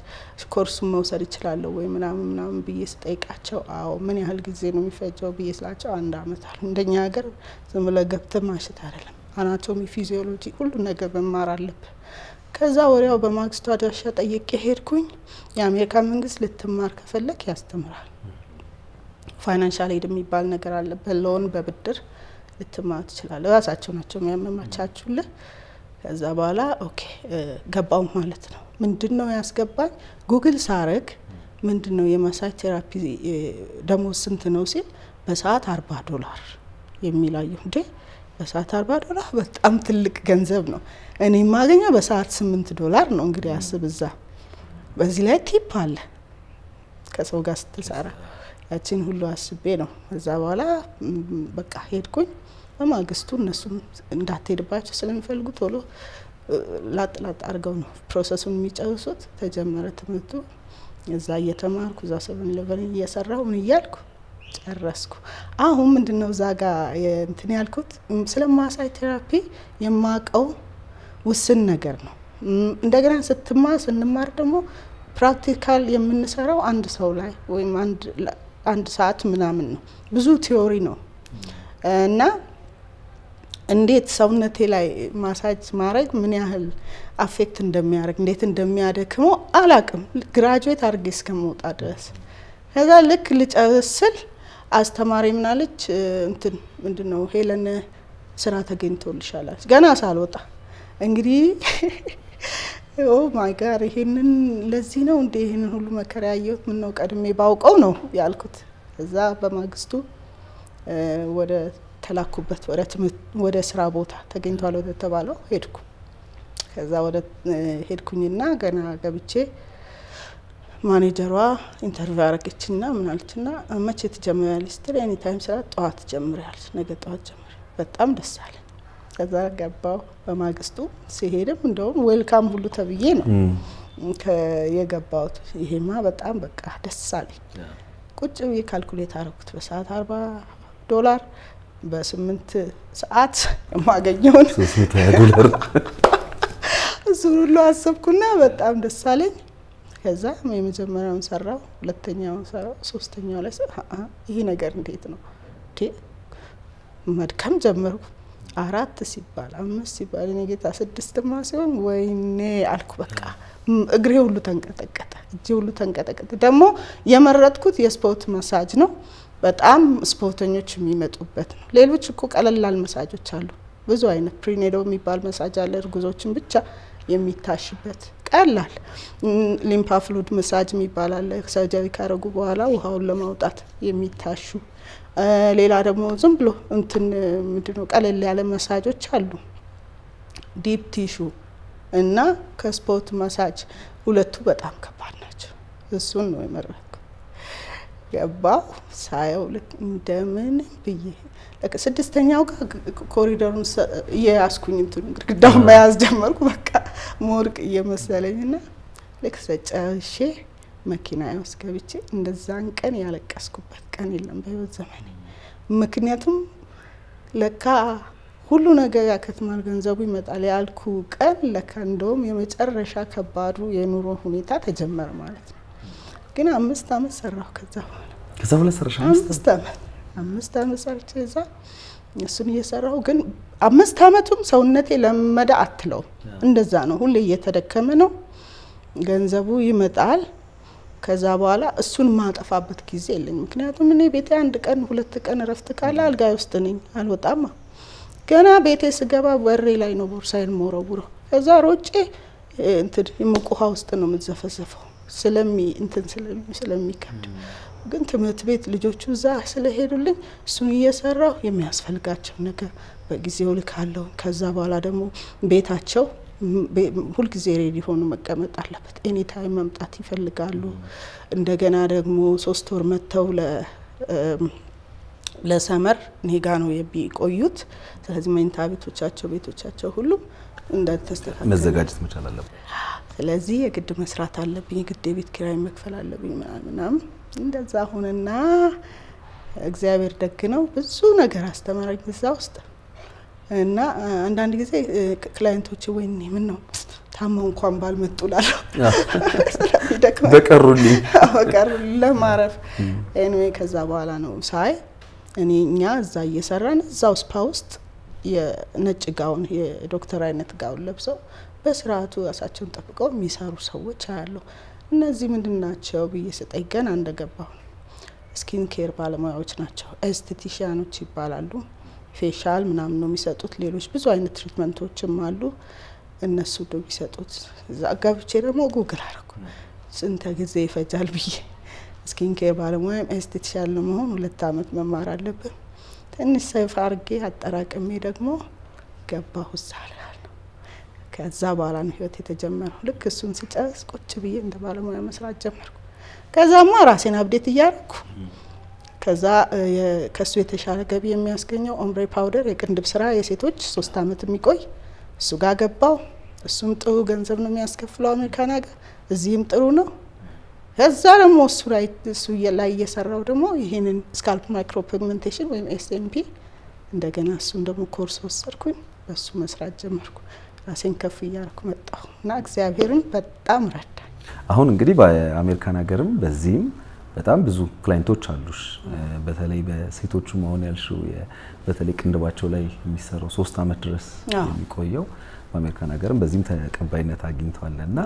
course ኡን መውሰድ እችላለሁ ወይ ምናምን ምናምን ብዬ ስጠይቃቸው አዎ ምን ያህል ጊዜ ነው የሚፈጀው ብዬ ስላቸው አንድ አመት አሉ። እንደኛ ሀገር ዝም ብለህ ገብተህ ማሽት አይደለም፣ anatomy፣ physiology ሁሉ ነገር መማር አለብህ። ከዛ ወዲያው በማግስቱ አድራሻ ጠይቄ ሄድኩኝ። የአሜሪካ መንግስት ልትማር ከፈለግክ ያስተምራል። financial aid የሚባል ነገር አለ። በ loan በብድር ልትማር ትችላለህ። ራሳቸው ናቸው የሚያመቻቹልህ። ከዛ በኋላ okay ገባሁ ማለት ነው። ምንድን ነው ያስገባኝ? ጉግል ሳረግ ምንድን ነው የ massage therapy ደሞዝ ስንት ነው ሲል በሰዓት አርባ ዶላር የሚል አየሁ እንዴ በሰዓት አርባ ዶላር በጣም ትልቅ ገንዘብ ነው። እኔ የማገኘው በሰዓት ስምንት ዶላር ነው። እንግዲህ አስብ እዛ። በዚህ ላይ tip አለ ከሰው ጋር ስትሰራ። ያችን ሁሉ አስቤ ነው። ከዛ በኋላ በቃ ሄድኩኝ። በማግስቱ እነሱም እንዳትሄድባቸው ስለሚፈልጉ ቶሎ ላጥ ላጥ አድርገው ነው process ኡን የሚጨርሱት። ተጀመረ ትምህርቱ። እዛ እየተማርኩ እዛ Seven Eleven እየሰራሁ ምን እያልኩ ጨረስኩ። አሁን ምንድን ነው እዛ ጋ እንትን ያልኩት ስለ massage therapy የማቀው ውስን ነገር ነው። እንደገና ስትማር ስንማር ደግሞ practical የምንሰራው አንድ ሰው ላይ ወይም አንድ ሰዓት ምናምን ነው። ብዙ theory ነው እና እንዴት ሰውነቴ ላይ ማሳጅ ማድረግ ምን ያህል affect እንደሚያደርግ እንዴት እንደሚያደክመው አላቅም። graduate አድርጌ እስክወጣ ድረስ። ከዛ ልክ ልጨርስ ስል አስተማሪ ምናለች እንትን ምንድን ነው ሄለን ስራ ተገኝቶልሻል አለች። ገና ሳልወጣ። እንግዲህ (laughs) oh my God ይሄንን ለዚህ ነው እንደ ይሄንን ሁሉ መከራ ያየሁት? ምን ነው ቀድሜ ባውቀው ነው ያልኩት። እዛ በማግስቱ ወደ ተላኩበት ወደ ትምህርት ወደ ስራ ቦታ ተገኝቷል ወደ ተባለው ሄድኩ። ከዛ ወደ ሄድኩኝና ገና ገብቼ manager ዋ interview አረገችና ምናለችና መቼ ትጀምሪያለሽ ስትል any time ስራ ጠዋት ትጀምሪያለሽ፣ ነገ ጠዋት ጀምሪ። በጣም ደስ አለኝ። ከዛ ገባው። በማግስቱ ሲሄድም እንደውም ዌልካም ሁሉ ተብዬ ነው የገባሁት። ይሄማ በጣም በቃ ደስ አለኝ። ቁጭ ብዬ ካልኩሌት አረኩት። በሰዓት አርባ ዶላር በስምንት ሰዓት የማገኘውን እሱን ሁሉ አሰብኩና በጣም ደስ አለኝ። ከዛ የመጀመሪያውን ሰራው፣ ሁለተኛውን ሰራው፣ ሶስተኛው ላይ ይሄ ነገር እንዴት ነው መድከም ጀመርኩ። አራት ሲባል አምስት ሲባል እኔ ጌታ ስድስትማ ሲሆን ወይኔ አልኩ። በቃ እግሬ ሁሉ ተንቀጠቀጠ፣ እጄ ሁሉ ተንቀጠቀጠ። ደግሞ የመረጥኩት የስፖርት መሳጅ ነው። በጣም ስፖርተኞች የሚመጡበት ነው። ሌሎች እኮ ቀለላል መሳጆች አሉ፣ ብዙ አይነት ፕሪኔዶ የሚባል መሳጅ አለ፣ እርጉዞችን ብቻ የሚታሽበት ቀላል። lymph fluid massage የሚባል አለ፣ surgery ካረጉ በኋላ ውሃውን ለማውጣት የሚታሹ ሌላ ደግሞ ዝም ብሎ እንትን ምንድነው ቀለል ያለ መሳጆች አሉ። deep tissue እና ከ sport massage ሁለቱ በጣም ከባድ ናቸው። እሱን ነው የመረጥኩት። ገባሁ ሳየው ልክ እንደምን ብዬ ስድስተኛው ጋር ኮሪደሩን እየያዝኩኝ እንትኑ ግድግዳውን መያዝ ጀመርኩ። በቃ መውደቅ እየመሰለኝ ና ልክ ሰጨርሼ መኪና ውስጥ ገብቼ እንደዛን ቀን ያለቀስኩበት ቀን የለም በህይወት ዘመኔ። ምክንያቱም ለካ ሁሉ ነገር ያከትማል፣ ገንዘቡ ይመጣል ያልኩ ቀን ለካ እንደውም የመጨረሻ ከባዱ የኑሮ ሁኔታ ተጀመረ ማለት ነው። ግን አምስት አመት ሰራሁ ከዛ በኋላ ከዛ በኋላ ሰራሽ አምስት አመት አምስት አመት ሰርቼ እዛ እሱን እየሰራሁ ግን አምስት አመቱም ሰውነቴ ለመደ አትለውም። እንደዛ ነው፣ ሁሌ እየተደከመ ነው። ገንዘቡ ይመጣል። ከዛ በኋላ እሱን ማጠፋበት ጊዜ የለኝ። ምክንያቱም እኔ ቤቴ አንድ ቀን ሁለት ቀን እረፍት ካለ አልጋይ ውስጥ ነኝ፣ አልወጣማ። ገና ቤቴ ስገባ በሬ ላይ ነው ቦርሳይን መወረውረው። ከዛ ሮጬ እንትን የሙቅ ውሃ ውስጥ ነው የምትዘፈዘፈው ስለሚ እንትን ስለሚከብድ ግን ትምህርት ቤት ልጆቹ እዛ ስለሄዱልኝ እሱን እየሰራሁ የሚያስፈልጋቸው ነገር በጊዜው ልካለሁ። ከዛ በኋላ ደግሞ ቤታቸው ሁልጊዜ ready ሆኖ መቀመጥ አለበት። any time መምጣት ይፈልጋሉ። እንደገና ደግሞ ሶስት ወር መጥተው ለ summer እኔ ጋ ነው የሚቆዩት። ስለዚህ መኝታ ቤቶቻቸው ቤቶቻቸው ሁሉ እንደተስተካከለ መዘጋጀት መቻል አለበት። ስለዚህ የግድ መስራት አለብኝ፣ የግድ የቤት ኪራይ መክፈል አለብኝ ምናምናም እንደዛ ሆነና እግዚአብሔር ደግ ነው። ብዙ ነገር አስተማረኝ እዛ ውስጥ እና አንዳንድ ጊዜ client ኦች ወይኔ ምን ነው ታመው እንኳን ባልመጡ ላለሁ በቀሩልኝ በቀሩልኝ ለማረፍ anyway ከዛ በኋላ ነው ሳይ እኔ እኛ እዛ እየሰራን እዛው spa ውስጥ የነጭ ጋውን የዶክተር አይነት ጋውን ለብሰው በስርዓቱ ራሳቸውን ጠብቀው የሚሰሩ ሰዎች አያለሁ። እነዚህ ምንድን ናቸው ብዬ ስጠይቅ ገና እንደገባሁ skin care ባለሙያዎች ናቸው፣ esthetician ኦች ይባላሉ። facial ምናምን ነው የሚሰጡት። ሌሎች ብዙ አይነት treatment ኦችም አሉ እነሱ ነው የሚሰጡት። እዛ ገብቼ ደግሞ ጉግል አረኩ ስንት ጊዜ ይፈጃል ብዬ skin care ባለሙያም esthetician ለመሆን ሁለት አመት መማር አለብን። ትንሽ save አርጌ አጠራቅሜ ደግሞ ገባሁ እላለሁ። ከዛ በኋላ ነው ህይወት የተጀመረው። ልክ እሱን ስጨርስ ቁጭ ብዬ እንደ ባለሙያ መስራት ጀመርኩ። ከዛማ ራሴን update እያረኩ ከዛ ከሱ የተሻለ ገቢ የሚያስገኘው ombre powder የቅንድብ ስራ የሴቶች ሶስት አመት የሚቆይ እሱ ጋር ገባሁ። እሱም ጥሩ ገንዘብ ነው የሚያስከፍለው አሜሪካን ሀገር፣ እዚህም ጥሩ ነው። ከዛ ደግሞ እሱ ላይ እሱ ላይ እየሰራው ደግሞ ይህንን scalp micropigmentation ወይም SMP እንደገና እሱን ደግሞ ኮርስ ወሰድኩኝ። በሱ መስራት ጀመርኩ። ራሴን ከፍ እያደረኩ መጣሁ እና እግዚአብሔር በጣም ረዳኝ። አሁን እንግዲህ በአሜሪካን ሀገርም በዚህም በጣም ብዙ client ኦች አሉሽ። በተለይ በሴቶቹ መሆን ያልሽው በተለይ ቅንድባቸው ላይ የሚሰራው ሶስት አመት ድረስ የሚቆየው በአሜሪካን ሀገርም በዚህም ተቀባይነት አግኝተዋል እና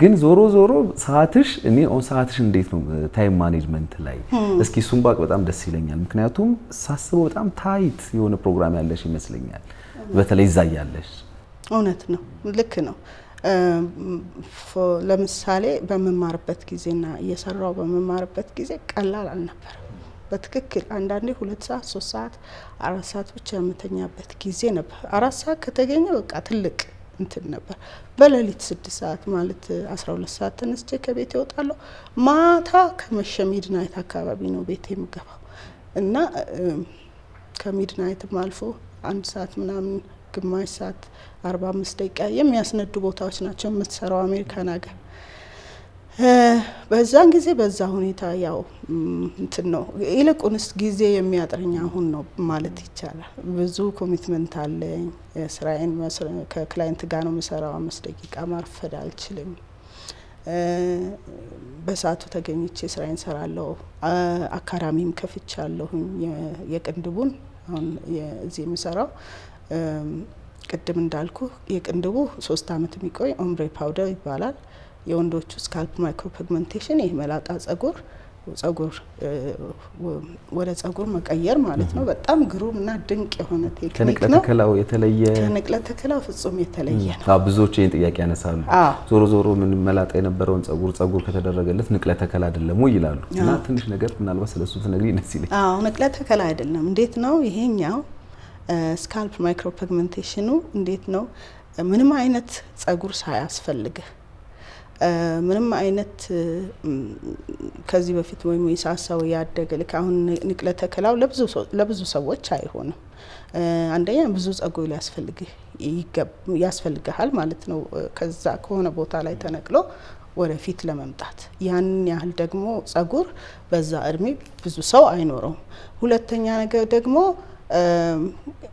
ግን ዞሮ ዞሮ ሰዓትሽ እኔ አሁን ሰዓትሽ እንዴት ነው time management ላይ እስኪ እሱን ባውቅ በጣም ደስ ይለኛል። ምክንያቱም ሳስበው በጣም tight የሆነ ፕሮግራም ያለሽ ይመስለኛል። በተለይ እዛ ያለሽ እውነት ነው፣ ልክ ነው። ለምሳሌ በምማርበት ጊዜና እየሰራው በምማርበት ጊዜ ቀላል አልነበረም። በትክክል አንዳንዴ ሁለት ሰዓት ሶስት ሰዓት አራት ሰዓት ብቻ የምተኛበት ጊዜ ነበር። አራት ሰዓት ከተገኘ በቃ ትልቅ እንትን ነበር። በሌሊት ስድስት ሰዓት ማለት አስራ ሁለት ሰዓት ተነስቼ ከቤት እወጣለሁ። ማታ ከመሸ midnight አካባቢ ነው ቤት የምገባው እና ከ midnight ም አልፎ አንድ ሰዓት ምናምን ግማሽ ሰዓት አርባ አምስት ደቂቃ የሚያስነዱ ቦታዎች ናቸው የምትሰራው አሜሪካን ሀገር። በዛን ጊዜ በዛ ሁኔታ ያው እንትን ነው። ይልቁንስ ጊዜ የሚያጥረኝ አሁን ነው ማለት ይቻላል። ብዙ commitment አለኝ። ስራዬን ከ client ጋር ነው የምሰራው። አምስት ደቂቃ ማርፈድ አልችልም። በሰዓቱ ተገኝቼ ስራዬን ሰራለሁ። አካዳሚም ከፍቻለሁኝ የቅንድቡን አሁን እዚህ የምሰራው ቅድም እንዳልኩ የቅንድቡ ሶስት አመት የሚቆይ ombre powder ይባላል። የወንዶቹ scalp micropigmentation ይህ መላጣ ጸጉር ጸጉር ወደ ጸጉር መቀየር ማለት ነው። በጣም ግሩም እና ድንቅ የሆነ ቴክኒክ ነው። ተከላው የተለየ ከንቅለ ተከላው ፍጹም የተለየ ነው። አዎ፣ ብዙዎች ይህን ጥያቄ ያነሳሉ። ዞሮ ዞሮ ምን መላጣ የነበረውን ጸጉር ጸጉር ከተደረገለት ንቅለ ተከላ አይደለም ወይ ይላሉ። እና ትንሽ ነገር ምናልባት ስለሱ ትነግሪኝ ደስ ይለኝ። አዎ ንቅለ ተከላ አይደለም። እንዴት ነው ይሄኛው scalp micropigmentation ኡ እንዴት ነው ምንም አይነት ጸጉር ሳያስፈልግህ ምንም አይነት ከዚህ በፊት ወይም የሳሳው ያደገ ልክ አሁን ንቅለ ተከላው ለብዙ ሰዎች አይሆንም። አንደኛ ብዙ ጸጉር ሊያስፈልግህ ያስፈልግሃል ማለት ነው። ከዛ ከሆነ ቦታ ላይ ተነቅሎ ወደፊት ለመምጣት ያንን ያህል ደግሞ ጸጉር በዛ እድሜ ብዙ ሰው አይኖረውም። ሁለተኛ ነገር ደግሞ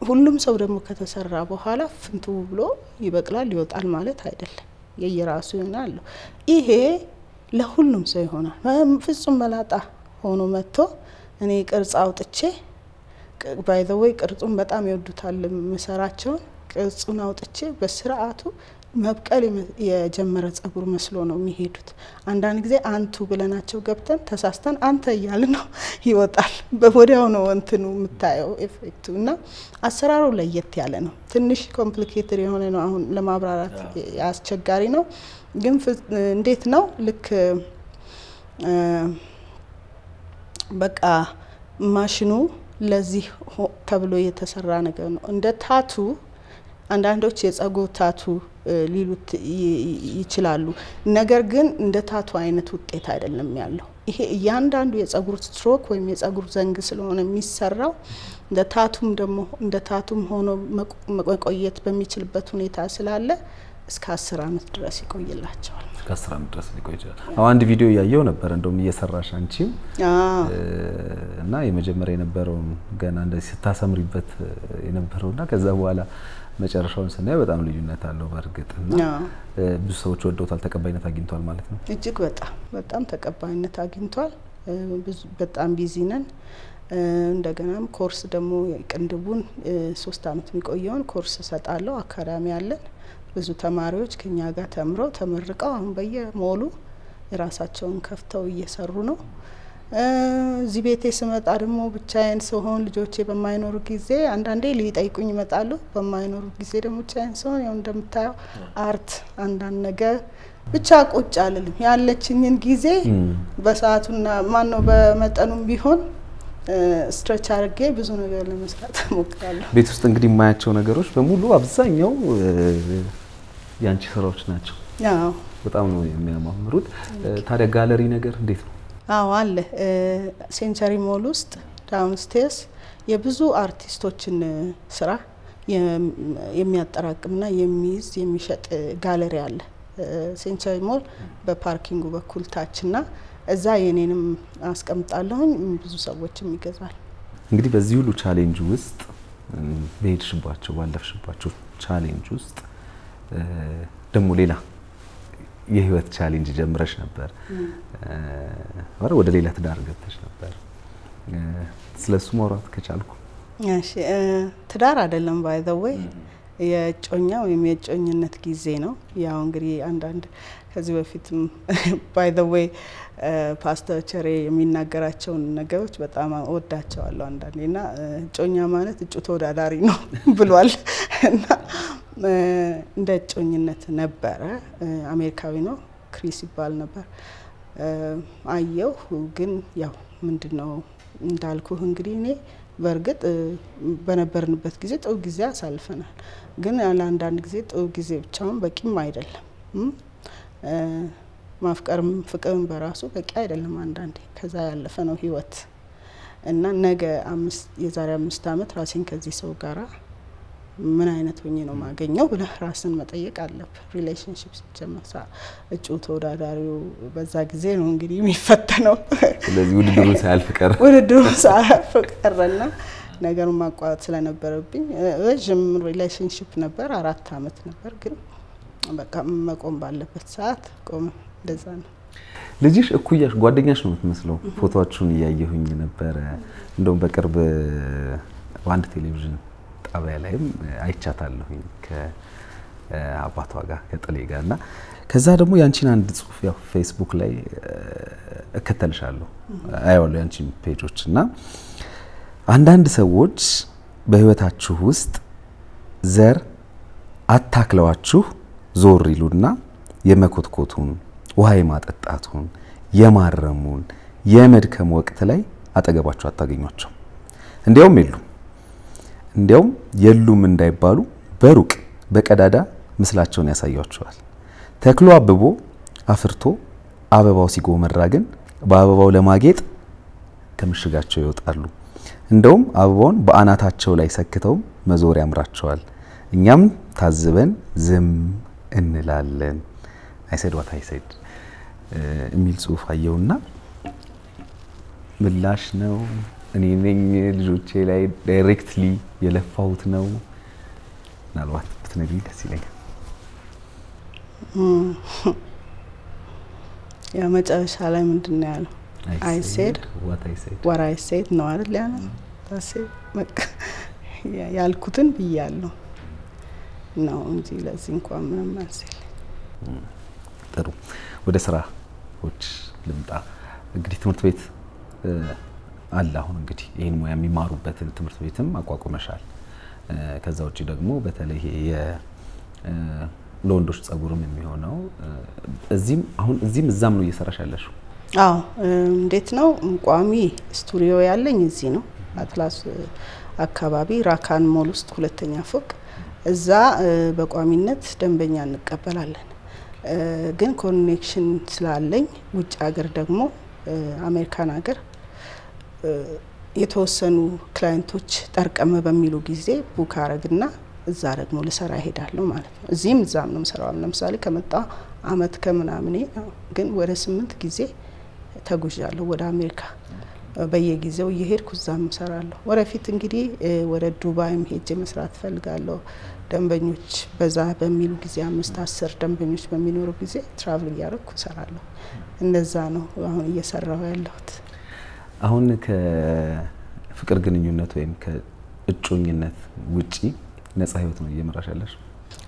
ሁሉም ሰው ደግሞ ከተሰራ በኋላ ፍንቱ ብሎ ይበቅላል ይወጣል ማለት አይደለም። የየራሱ ይሆናል። ይሄ ለሁሉም ሰው ይሆናል። ፍጹም መላጣ ሆኖ መጥቶ እኔ ቅርጽ አውጥቼ by the way ቅርጹን በጣም ይወዱታል ምሰራቸውን ቅርጹን አውጥቼ በስርዓቱ መብቀል የጀመረ ጸጉር መስሎ ነው የሚሄዱት። አንዳንድ ጊዜ አንቱ ብለናቸው ገብተን ተሳስተን አንተ እያልን ነው ይወጣል። ወዲያው ነው እንትኑ የምታየው effect ኡ እና አሰራሩ ለየት ያለ ነው። ትንሽ complicated የሆነ ነው። አሁን ለማብራራት አስቸጋሪ ነው። ግን እንዴት ነው ልክ በቃ ማሽኑ ለዚህ ተብሎ የተሰራ ነገር ነው። እንደ tattoo አንዳንዶች የጸጉር tattoo ሊሉት ይችላሉ። ነገር ግን እንደ tattoo አይነት ውጤት አይደለም ያለው። ይሄ እያንዳንዱ የጸጉር ስትሮክ ወይም የጸጉር ዘንግ ስለሆነ የሚሰራው እንደ tattoo ም ደግሞ እንደ tattoo ም ሆኖ መቆየት በሚችልበት ሁኔታ ስላለ እስከ አስር አመት ድረስ ይቆይላቸዋል። እስከ አስር አመት ድረስ ሊቆይ ይችላል። አሁን አንድ ቪዲዮ እያየው ነበር እንደውም እየሰራሽ አንቺም እና የመጀመሪያ የነበረውን ገና እንደዚህ ስታሰምሪበት የነበረውና ከዛ በኋላ መጨረሻውን ስናየው በጣም ልዩነት አለው። በእርግጥ እና ብዙ ሰዎች ወደውታል፣ ተቀባይነት አግኝቷል ማለት ነው። እጅግ በጣም በጣም ተቀባይነት አግኝቷል። በጣም ቢዚ ነን። እንደገናም ኮርስ ደግሞ ቅንድቡን ሶስት አመት የሚቆየውን ኮርስ እሰጣለሁ። አካዳሚ አለን። ብዙ ተማሪዎች ከኛ ጋር ተምረው ተመርቀው አሁን በየ mallኡ የራሳቸውን ከፍተው እየሰሩ ነው። እዚህ ቤቴ ስመጣ ደግሞ ብቻዬን ስሆን ልጆቼ በማይኖሩ ጊዜ አንዳንዴ ሊጠይቁኝ ይመጣሉ። በማይኖሩ ጊዜ ደግሞ ብቻዬን ስሆን ያው እንደምታየው art አንዳንድ ነገር ብቻ ቁጭ አልልም። ያለችኝን ጊዜ በሰዓቱና ማን ነው በመጠኑም ቢሆን stretch አድርጌ ብዙ ነገር ለመስራት እሞክራለሁ። ቤት ውስጥ እንግዲህ የማያቸው ነገሮች በሙሉ አብዛኛው የአንቺ ስራዎች ናቸው። አዎ በጣም ነው የሚያማምሩት። ታዲያ ጋለሪ ነገር እንዴት ነው? አዎ አለ። ሴንቸሪ ሞል ውስጥ downstairs የብዙ አርቲስቶችን ስራ የሚያጠራቅምና የሚይዝ የሚሸጥ ጋለሪ አለ። ሴንቸሪ ሞል በ parking ኡ በኩል ታችና እዛ የኔንም አስቀምጣለሁኝ። ብዙ ሰዎችም ይገዛል። እንግዲህ በዚህ ሁሉ challenge ውስጥ በሄድሽባቸው ባለፍሽባቸው challenge ውስጥ ደግሞ ሌላ የህይወት challenge ጀምረሽ ነበር፣ ወደ ሌላ ትዳር ገብተሽ ነበር። ስለሱ ማውራት ከቻልኩ። እሺ፣ ትዳር አይደለም by the way የእጮኛ ወይም የእጮኝነት ጊዜ ነው። ያው እንግዲህ አንዳንድ ከዚህ በፊትም by the way ፓስተር ቸሬ የሚናገራቸውን ነገሮች በጣም እወዳቸዋለሁ አንዳንዴ እና እጮኛ ማለት እጩ ተወዳዳሪ ነው (laughs) ብሏል እና እንደ እጮኝነት ነበረ። አሜሪካዊ ነው፣ ክሪስ ይባል ነበር። አየሁ ግን ያው ምንድን ነው እንዳልኩህ እንግዲህ እኔ በእርግጥ በነበርንበት ጊዜ ጥሩ ጊዜ አሳልፈናል። ግን ለአንዳንድ ጊዜ ጥሩ ጊዜ ብቻውን በቂም አይደለም። ማፍቀርም ፍቅርም በራሱ በቂ አይደለም። አንዳንዴ ከዛ ያለፈ ነው ህይወት እና ነገ የዛሬ አምስት አመት ራሴን ከዚህ ሰው ጋራ ምን አይነት ሆኜ ነው ማገኘው ብለህ ራስን መጠየቅ አለብህ። relationship ሲጀመር እጩ ተወዳዳሪው በዛ ጊዜ ነው እንግዲህ የሚፈተነው። ስለዚህ ውድድሩ ሳያልፍ ቀረ ውድድሩ ሳያልፍ ቀረና ነገሩን ማቋረጥ ስለነበረብኝ ረዥም relationship ነበር፣ አራት አመት ነበር። ግን በቃ መቆም ባለበት ሰዓት ቆመ። እንደዛ ነው። ልጅሽ እኩያሽ ጓደኛሽ ነው የምትመስለው። ፎቶዎቹን እያየሁኝ ነበረ። እንደውም በቅርብ በአንድ ቴሌቪዥን ጣቢያ ላይም አይቻታለሁኝ ከአባቷ ጋር ከጥሌ ጋር እና ከዛ ደግሞ ያንቺን አንድ ጽሁፍ ያው ፌስቡክ ላይ እከተልሻለሁ አየዋለሁ ያንቺን ፔጆች እና አንዳንድ ሰዎች በህይወታችሁ ውስጥ ዘር አታክለዋችሁ ዞር ይሉና የመኮትኮቱን ውሃ የማጠጣቱን የማረሙን የመድከም ወቅት ላይ አጠገባችሁ አታገኟቸው። እንዲያውም የሉም እንዲያውም የሉም እንዳይባሉ በሩቅ በቀዳዳ ምስላቸውን ያሳያቸዋል። ተክሎ አብቦ አፍርቶ አበባው ሲጎመራ ግን በአበባው ለማጌጥ ከምሽጋቸው ይወጣሉ። እንደውም አበባውን በአናታቸው ላይ ሰክተውም መዞር ያምራቸዋል። እኛም ታዝበን ዝም እንላለን። አይሰድ ዋት አይሰድ የሚል ጽሁፍ አየውና ምላሽ ነው። እኔ ነኝ ልጆቼ ላይ ዳይሬክትሊ የለፋሁት ነው። ምናልባት ብትነግሪኝ ደስ ይለኛል። ያው መጨረሻ ላይ ምንድን ነው ያለው? አይ ሴድ ዋት አይ ሴድ ነው አይደል ያለው? ታሴ በቃ ያልኩትን ብያለሁ ነው እንጂ ለዚህ እንኳን ምንም የለኝም። ጥሩ ወደ ስራዎች ልምጣ። እንግዲህ ትምህርት ቤት አለ። አሁን እንግዲህ ይህን ሙያ የሚማሩበትን ትምህርት ቤትም አቋቁመሻል። ከዛ ውጭ ደግሞ በተለይ ለወንዶች ጸጉርም የሚሆነው እዚህም አሁን እዚህም እዛም ነው እየሰራሽ ያለሽው? አዎ እንዴት ነው ቋሚ ስቱዲዮ ያለኝ እዚህ ነው አትላስ አካባቢ ራካን ሞል ውስጥ ሁለተኛ ፎቅ እዛ በቋሚነት ደንበኛ እንቀበላለን። ግን connection ስላለኝ ውጭ ሀገር ደግሞ አሜሪካን ሀገር የተወሰኑ client ኦች ጠርቀም በሚሉ ጊዜ book አረግና እዛ ደግሞ ልሰራ እሄዳለሁ ማለት ነው። እዚህም እዛም ነው ምሰራው። ለምሳሌ ከመጣ አመት ከምናምኔ ግን ወደ ስምንት ጊዜ ተጉዣለሁ ወደ አሜሪካ በየጊዜው እየሄድኩ እዛም እሰራለሁ። ወደፊት እንግዲህ ወደ ዱባይም ሄጄ መስራት እፈልጋለሁ። ደንበኞች በዛ በሚሉ ጊዜ አምስት አስር ደንበኞች በሚኖሩ ጊዜ ትራቭል እያደረግኩ እሰራለሁ። እንደዛ ነው አሁን እየሰራሁ ያለሁት። አሁን ከፍቅር ግንኙነት ወይም ከእጮኝነት ውጪ ነጻ ህይወት ነው እየመራሽ ያለሽ?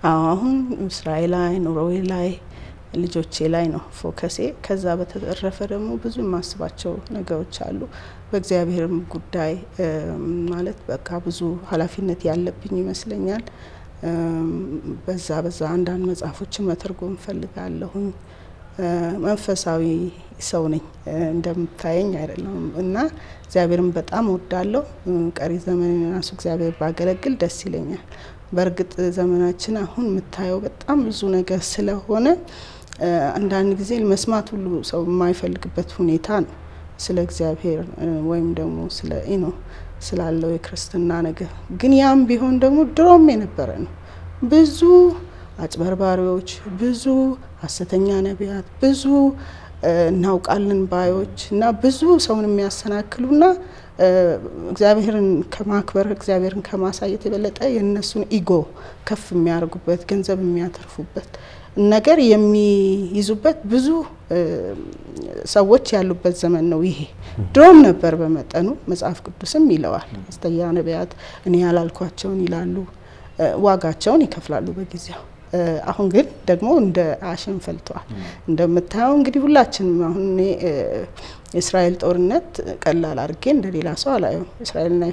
አዎ አሁን ስራዬ ላይ ኑሮዬ ላይ ልጆቼ ላይ ነው ፎከሴ። ከዛ በተረፈ ደግሞ ብዙ የማስባቸው ነገሮች አሉ። በእግዚአብሔርም ጉዳይ ማለት በቃ ብዙ ኃላፊነት ያለብኝ ይመስለኛል። በዛ በዛ አንዳንድ መጽሐፎችን መተርጎም እፈልጋለሁኝ። መንፈሳዊ ሰው ነኝ እንደምታየኝ አይደለም እና እግዚአብሔርን በጣም ወዳለሁ። ቀሪ ዘመን ራሱ እግዚአብሔር ባገለግል ደስ ይለኛል። በእርግጥ ዘመናችን አሁን የምታየው በጣም ብዙ ነገር ስለሆነ አንዳንድ ጊዜ መስማት ሁሉ ሰው የማይፈልግበት ሁኔታ ነው። ስለ እግዚአብሔር ወይም ደግሞ ስለ ነው ስላለው የክርስትና ነገር ግን ያም ቢሆን ደግሞ ድሮም የነበረ ነው። ብዙ አጭበርባሪዎች፣ ብዙ ሐሰተኛ ነቢያት፣ ብዙ እናውቃለን ባዮች እና ብዙ ሰውን የሚያሰናክሉና እግዚአብሔርን ከማክበር እግዚአብሔርን ከማሳየት የበለጠ የእነሱን ኢጎ ከፍ የሚያደርጉበት ገንዘብ የሚያተርፉበት ነገር የሚይዙበት ብዙ ሰዎች ያሉበት ዘመን ነው ይሄ። ድሮም ነበር በመጠኑ መጽሐፍ ቅዱስም ይለዋል። ሐሰተኛ ነቢያት እኔ ያላልኳቸውን ይላሉ፣ ዋጋቸውን ይከፍላሉ በጊዜው። አሁን ግን ደግሞ እንደ አሸን ፈልተዋል። እንደምታየው እንግዲህ ሁላችንም አሁን እኔ የእስራኤል ጦርነት ቀላል አድርጌ እንደ ሌላ ሰው አላየውም። እስራኤልና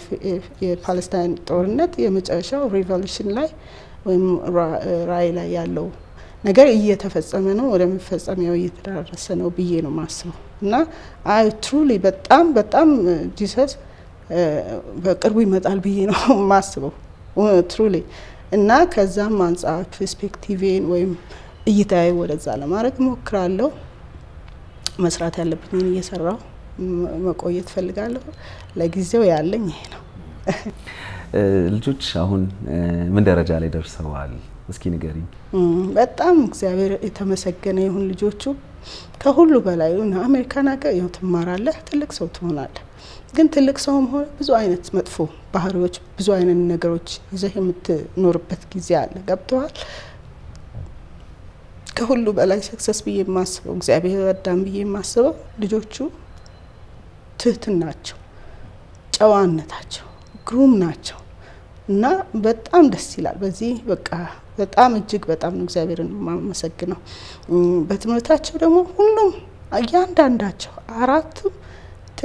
የፓለስታይን ጦርነት የመጨረሻው Revelation ላይ ወይም ራእይ ላይ ያለው ነገር እየተፈጸመ ነው፣ ወደ መፈጸሚያው እየተዳረሰ ነው ብዬ ነው ማስበው እና I truly በጣም በጣም Jesus በቅርቡ ይመጣል ብዬ ነው (laughs) ማስበው truly እና ከዛም አንጻር perspective ኤን ወይም እይታዬ ወደዛ ለማድረግ እሞክራለሁ። መስራት ያለብኝን እየሰራው መቆየት ፈልጋለሁ። ለጊዜው ያለኝ ይሄ ነው። ልጆች አሁን ምን ደረጃ ላይ ደርሰዋል? እስኪ ንገሪኝ። በጣም እግዚአብሔር የተመሰገነ ይሁን። ልጆቹ ከሁሉ በላይ አሜሪካን ሀገር ያው ትማራለህ፣ ትልቅ ሰው ትሆናለህ። ግን ትልቅ ሰውም ሆነ ብዙ አይነት መጥፎ ባህሪዎች፣ ብዙ አይነት ነገሮች ይዘህ የምትኖርበት ጊዜ አለ። ገብተዋል። ከሁሉ በላይ ሰክሰስ ብዬ የማስበው እግዚአብሔር ረዳን ብዬ የማስበው ልጆቹ ትህትናቸው፣ ጨዋነታቸው ግሩም ናቸው እና በጣም ደስ ይላል። በዚህ በቃ በጣም እጅግ በጣም እግዚአብሔርን የማመሰግነው። በትምህርታቸው ደግሞ ሁሉም እያንዳንዳቸው አራቱም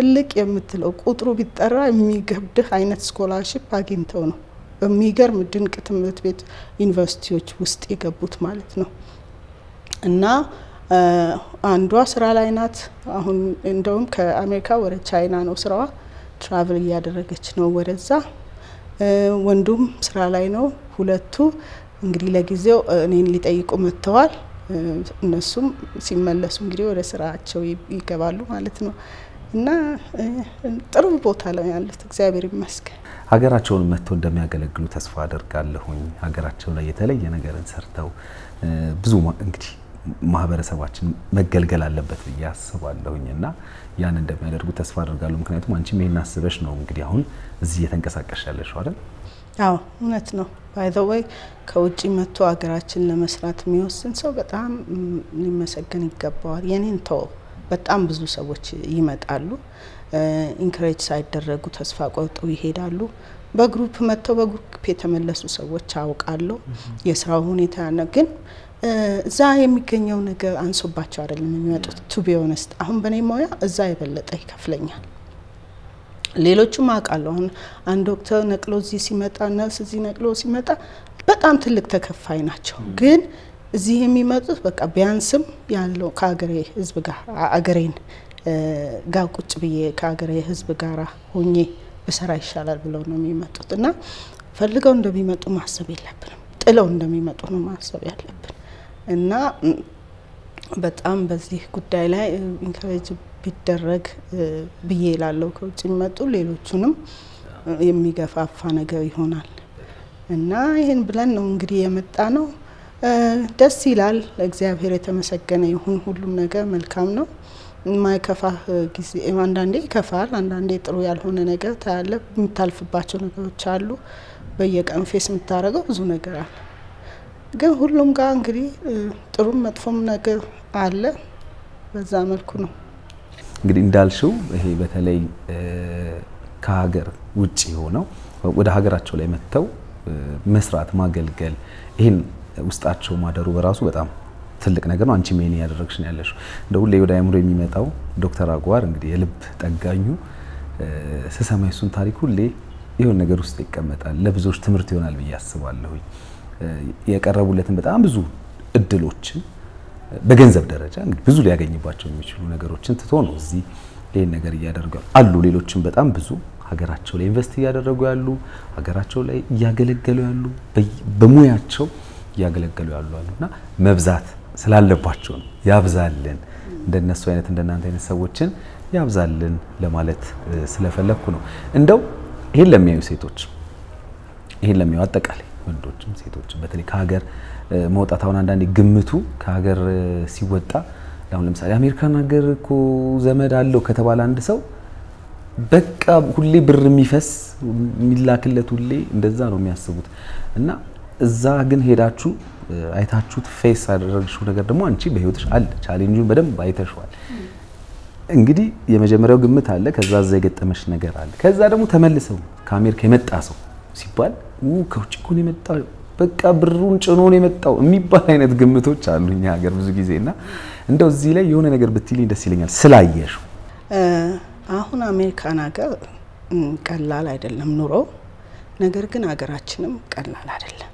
ትልቅ የምትለው ቁጥሩ ቢጠራ የሚገብድህ አይነት ስኮላርሽፕ አግኝተው ነው በሚገርም ድንቅ ትምህርት ቤት ዩኒቨርሲቲዎች ውስጥ የገቡት ማለት ነው። እና አንዷ ስራ ላይ ናት። አሁን እንደውም ከአሜሪካ ወደ ቻይና ነው ስራዋ። ትራቭል እያደረገች ነው ወደዛ። ወንዱም ስራ ላይ ነው። ሁለቱ እንግዲህ ለጊዜው እኔን ሊጠይቁ መጥተዋል። እነሱም ሲመለሱ እንግዲህ ወደ ስራቸው ይገባሉ ማለት ነው እና ጥሩ ቦታ ላይ ያሉት እግዚአብሔር ይመስገን። ሀገራቸውን መጥተው እንደሚያገለግሉ ተስፋ አደርጋለሁኝ። ሀገራቸው ላይ የተለየ ነገርን ሰርተው ብዙ እንግዲህ ማህበረሰባችን መገልገል አለበት ብዬ አስባለሁኝ እና ያን እንደሚያደርጉ ተስፋ አደርጋለሁ። ምክንያቱም አንቺም ይሄን አስበሽ ነው እንግዲህ አሁን እዚህ እየተንቀሳቀሽ ያለሽው አይደል? አዎ እውነት ነው። by the way ከውጭ መጥቶ ሀገራችን ለመስራት የሚወስን ሰው በጣም ሊመሰገን ይገባዋል። የኔን ተወው፣ በጣም ብዙ ሰዎች ይመጣሉ፣ encourage ሳይደረጉ ተስፋ ቆርጠው ይሄዳሉ። በ group መጥተው በ group የተመለሱ ሰዎች አውቃለሁ። የስራው ሁኔታ ያነ ግን እዛ የሚገኘው ነገር አንሶባቸው አይደለም የሚመጡት። to be honest አሁን በእኔ ሙያ እዛ የበለጠ ይከፍለኛል። ሌሎቹም አውቃለሁ። አሁን አንድ ዶክተር ነቅሎ እዚህ ሲመጣ፣ ነርስ እዚህ ነቅሎ ሲመጣ በጣም ትልቅ ተከፋይ ናቸው። ግን እዚህ የሚመጡት በቃ ቢያንስም ያለው ከሀገሬ ሕዝብ ጋር አገሬን ጋር ቁጭ ብዬ ከሀገሬ ሕዝብ ጋር ሆኜ ብሰራ ይሻላል ብለው ነው የሚመጡት እና ፈልገው እንደሚመጡ ማሰብ የለብንም። ጥለው እንደሚመጡ ነው ማሰብ ያለብን እና በጣም በዚህ ጉዳይ ላይ ኢንከሬጅ ቢደረግ ብዬ ላለው ከውጭ የሚመጡ ሌሎቹንም የሚገፋፋ ነገር ይሆናል እና ይህን ብለን ነው እንግዲህ የመጣ ነው። ደስ ይላል። እግዚአብሔር የተመሰገነ ይሁን። ሁሉም ነገር መልካም ነው። የማይከፋ ጊዜ አንዳንዴ ይከፋል፣ አንዳንዴ ጥሩ ያልሆነ ነገር ታያለ። የምታልፍባቸው ነገሮች አሉ። በየቀኑ ፌስ የምታደርገው ብዙ ነገር አለ። ግን ሁሉም ጋር እንግዲህ ጥሩም መጥፎም ነገር አለ። በዛ መልኩ ነው እንግዲህ እንዳልሽው ይሄ በተለይ ከሀገር ውጭ ሆነው ወደ ሀገራቸው ላይ መጥተው መስራት ማገልገል፣ ይህን ውስጣቸው ማደሩ በራሱ በጣም ትልቅ ነገር ነው። አንቺ ሜን እያደረግሽ ነው ያለሽው። እንደ ሁሌ ወደ አእምሮ የሚመጣው ዶክተር አግባር እንግዲህ የልብ ጠጋኙ ስሰማ የሱን ታሪክ ሁሌ ይሁን ነገር ውስጥ ይቀመጣል። ለብዙዎች ትምህርት ይሆናል ብዬ አስባለሁኝ። የቀረቡለትን በጣም ብዙ እድሎችን በገንዘብ ደረጃ እንግዲህ ብዙ ሊያገኝባቸው የሚችሉ ነገሮችን ትቶ ነው እዚህ ይህን ነገር እያደረጉ አሉ። ሌሎችም በጣም ብዙ ሀገራቸው ላይ ኢንቨስት እያደረጉ ያሉ፣ ሀገራቸው ላይ እያገለገሉ ያሉ፣ በሙያቸው እያገለገሉ ያሉ አሉ እና መብዛት ስላለባቸው ነው። ያብዛልን፣ እንደነሱ አይነት እንደናንተ አይነት ሰዎችን ያብዛልን ለማለት ስለፈለግኩ ነው። እንደው ይህን ለሚያዩ ሴቶች ይህን ለሚያዩ አጠቃላይ ወንዶችም ሴቶችም በተለይ ከሀገር መውጣት አሁን አንዳንዴ ግምቱ ከሀገር ሲወጣ አሁን ለምሳሌ አሜሪካን ሀገር እኮ ዘመድ አለው ከተባለ አንድ ሰው በቃ ሁሌ ብር የሚፈስ የሚላክለት ሁሌ እንደዛ ነው የሚያስቡት እና እዛ ግን ሄዳችሁ አይታችሁት face ያደረግሽው ነገር ደግሞ አንቺ በህይወትሽ አለ። challenge ኡን በደንብ አይተሽዋል። እንግዲህ የመጀመሪያው ግምት አለ፣ ከዛ እዛ የገጠመሽ ነገር አለ። ከዛ ደግሞ ተመልሰው ከአሜሪካ የመጣ ሰው ሲባል ከውጭ እኮ ነው የመጣው በቃ ብሩን ጭኖ ነው የመጣው የሚባል አይነት ግምቶች አሉ እኛ ሀገር ብዙ ጊዜ እና እንደው እዚህ ላይ የሆነ ነገር ብትልኝ ደስ ይለኛል ስላየሽው። አሁን አሜሪካን ሀገር ቀላል አይደለም ኑሮ። ነገር ግን ሀገራችንም ቀላል አይደለም።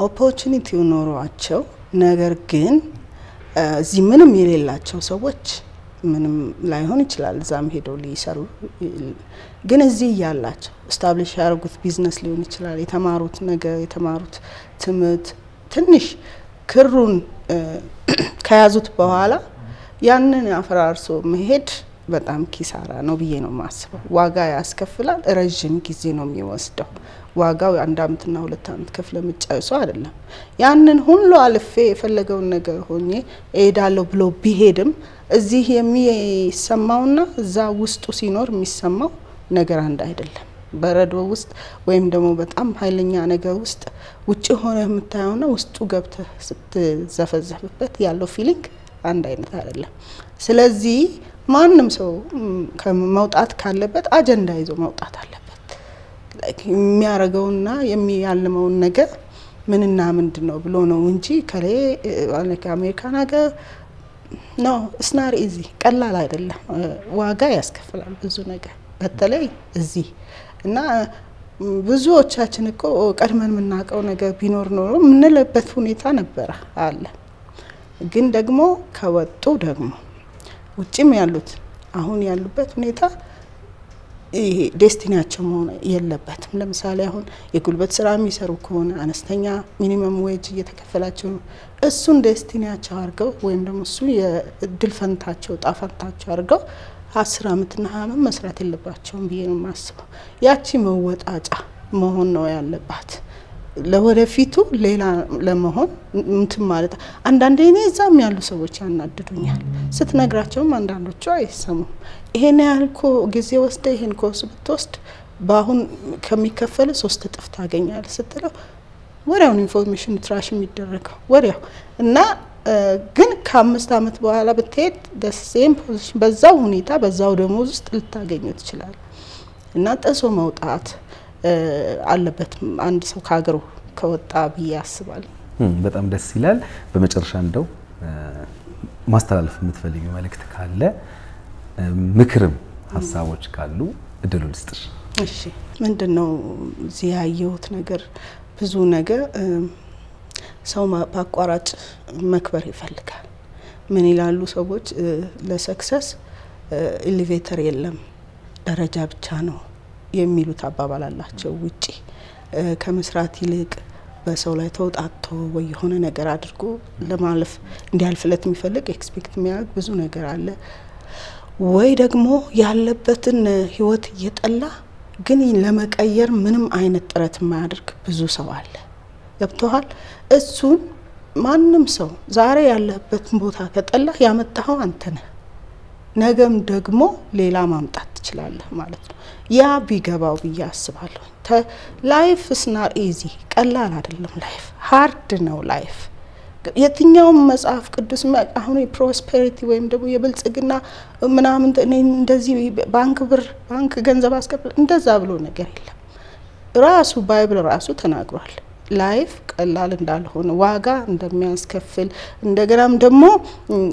opportunity ው ኖሯቸው ነገር ግን እዚህ ምንም የሌላቸው ሰዎች ምንም ላይሆን ይችላል። እዛም ሄደው ሊሰሩ ግን እዚህ እያላቸው establish ያደርጉት ቢዝነስ ሊሆን ይችላል። የተማሩት ነገር የተማሩት ትምህርት ትንሽ ክሩን ከያዙት በኋላ ያንን አፈራርሶ መሄድ በጣም ኪሳራ ነው ብዬ ነው የማስበው። ዋጋ ያስከፍላል። ረዥም ጊዜ ነው የሚወስደው። ዋጋው አንድ አመትና ሁለት አመት ከፍለህ የምትጨርሰው አይደለም። ያንን ሁሉ አልፌ የፈለገውን ነገር ሆኜ እሄዳለሁ ብሎ ቢሄድም እዚህ የሚሰማውና እዛ ውስጡ ሲኖር የሚሰማው ነገር አንድ አይደለም። በረዶ ውስጥ ወይም ደግሞ በጣም ኃይለኛ ነገር ውስጥ ውጭ ሆነ የምታየውና ውስጡ ገብተህ ስትዘፈዘፍበት ያለው feeling አንድ አይነት አይደለም። ስለዚህ ማንም ሰው መውጣት ካለበት አጀንዳ ይዞ መውጣት አለበት። የሚያደርገውና የሚያልመውን ነገር ምንና ምንድን ነው ብሎ ነው እንጂ ከሌ ከአሜሪካን ሀገር ነው ስናር ኢዚ ቀላል አይደለም። ዋጋ ያስከፍላል ብዙ ነገር በተለይ እዚህ እና ብዙዎቻችን እኮ ቀድመን የምናውቀው ነገር ቢኖር ኖሮ የምንልበት ሁኔታ ነበረ አለ። ግን ደግሞ ከወጡ ደግሞ ውጭም ያሉት አሁን ያሉበት ሁኔታ ይሄ destiny ያቸው መሆን የለበትም። ለምሳሌ አሁን የጉልበት ስራ የሚሰሩ ከሆነ አነስተኛ minimum wage እየተከፈላቸው ነው። እሱን destiny ያቸው አድርገው ወይም ደግሞ እሱ የእድል ፈንታቸው እጣ አድርገው አስር አመትና ሀያ መስራት የለባቸውም ብዬ ነው የማስበው። ያቺ መወጣጫ መሆን ነው ያለባት ለወደፊቱ ሌላ ለመሆን እንትን ማለት አንዳንዴ እኔ እዛም ያሉ ሰዎች ያናድዱኛል። ስትነግራቸውም አንዳንዶቹ አይሰሙም። ይሄን ያህል እኮ ጊዜ ወስደህ ይሄን ኮርስ ብትወስድ በአሁን ከሚከፈል ሶስት እጥፍ ታገኛል ስትለው ወዲያውን information trash የሚደረገው ወዲያው እና ግን ከአምስት አመት በኋላ ብትሄድ the same position በዛው ሁኔታ በዛው ደሞዝ ውስጥ ልታገኘው ትችላል። እና ጥሶ መውጣት አለበት አንድ ሰው ከሀገሩ ከወጣ ብዬ አስባለሁ። በጣም ደስ ይላል። በመጨረሻ እንደው ማስተላለፍ የምትፈልጊው መልእክት ካለ ምክርም ሀሳቦች ካሉ እድሉ ልስጥሽ። እሺ፣ ምንድን ነው እዚህ ያየሁት ነገር ብዙ ነገር ሰው በአቋራጭ መክበር ይፈልጋል። ምን ይላሉ ሰዎች ለ success elevator የለም ደረጃ ብቻ ነው የሚሉት አባባል አላቸው። ውጪ ከመስራት ይልቅ በሰው ላይ ተውጣቶ ወይ የሆነ ነገር አድርጎ ለማለፍ እንዲያልፍለት የሚፈልግ expect የሚያደርግ ብዙ ነገር አለ። ወይ ደግሞ ያለበትን ህይወት እየጠላ ግን ለመቀየር ምንም አይነት ጥረት የማያደርግ ብዙ ሰው አለ። ገብቶሃል? እሱን ማንም ሰው ዛሬ ያለበትን ቦታ ከጠላ ያመጣኸው አንተ ነህ። ነገም ደግሞ ሌላ ማምጣት ትችላለህ ማለት ነው። ያ ቢገባው ብዬ አስባለሁ። life is not easy ቀላል አይደለም። life hard ነው። life የትኛውም መጽሐፍ ቅዱስ አሁን የ prosperity ወይም ደግሞ የብልጽግና ምናምን እንደዚህ ባንክ ብር ባንክ ገንዘብ አስቀብል እንደዛ ብሎ ነገር የለም። ራሱ Bible ራሱ ተናግሯል። life ቀላል እንዳልሆነ ዋጋ እንደሚያስከፍል እንደገናም ደግሞ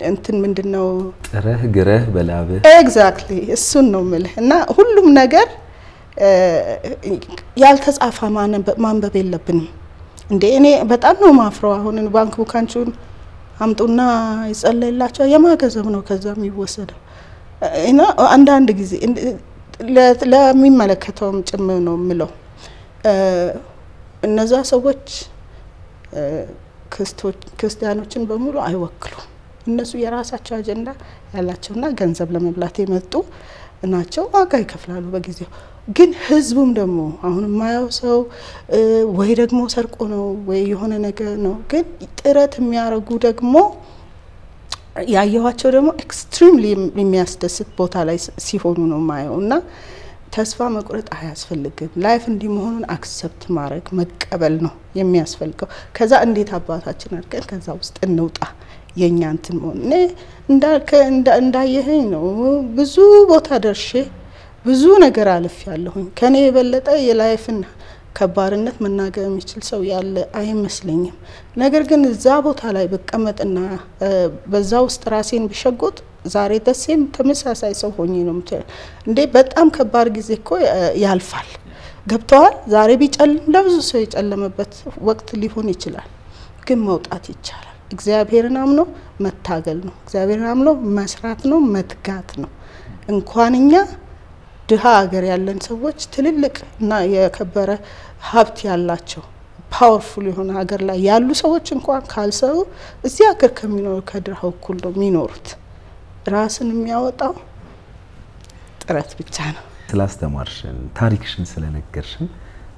እንትን ምንድን ነው ጥረህ ግረህ በላብህ። exactly እሱን ነው ምልህ እና ሁሉም ነገር ያልተጻፈ ማንበብ የለብንም። እንዴ እኔ በጣም ነው ማፍረው አሁን ባንክ ቡካችሁን አምጡና ይጸለይላቸው። ያም ገንዘብ ነው ከዛ የሚወሰደው። እና አንዳንድ ጊዜ ለሚመለከተውም ጭምር ነው የምለው እነዛ ሰዎች ክርስቲያኖችን በሙሉ አይወክሉም። እነሱ የራሳቸው አጀንዳ ያላቸውና ገንዘብ ለመብላት የመጡ ናቸው። ዋጋ ይከፍላሉ በጊዜው። ግን ህዝቡም ደግሞ አሁን የማየው ሰው ወይ ደግሞ ሰርቆ ነው ወይ የሆነ ነገር ነው። ግን ጥረት የሚያደርጉ ደግሞ ያየኋቸው ደግሞ extremely የሚያስደስት ቦታ ላይ ሲሆኑ ነው ማየው እና ተስፋ መቁረጥ አያስፈልግም። life እንዲህ መሆኑን accept ማድረግ መቀበል ነው የሚያስፈልገው። ከዛ እንዴት አባታችን አድርገን ከዛ ውስጥ እንውጣ። የእኛ እንትን መሆን እኔ ነው። ብዙ ቦታ ደርሼ ብዙ ነገር አልፍ ያለሁኝ ከኔ የበለጠ የ life ን ከባድነት መናገር የሚችል ሰው ያለ አይመስለኝም። ነገር ግን እዛ ቦታ ላይ ብቀመጥና በዛ ውስጥ ራሴን ብሸጎጥ ዛሬ the same ተመሳሳይ ሰው ሆኜ ነው ምት እንዴ በጣም ከባድ ጊዜ እኮ ያልፋል። ገብቶሃል። ዛሬ ቢጨልም ለብዙ ሰው የጨለመበት ወቅት ሊሆን ይችላል፣ ግን መውጣት ይቻላል። እግዚአብሔርን አምኖ መታገል ነው። እግዚአብሔርን አምኖ መስራት ነው፣ መትጋት ነው። እንኳን እኛ ድሀ ሀገር ያለን ሰዎች ትልልቅ እና የከበረ ሀብት ያላቸው powerful የሆነ ሀገር ላይ ያሉ ሰዎች እንኳን ካልሰሩ እዚህ ሀገር ከሚኖሩ ከድሃው እኩል ነው የሚኖሩት። ራስን የሚያወጣው ጥረት ብቻ ነው። ስላስተማርሽን፣ ታሪክሽን ስለነገርሽን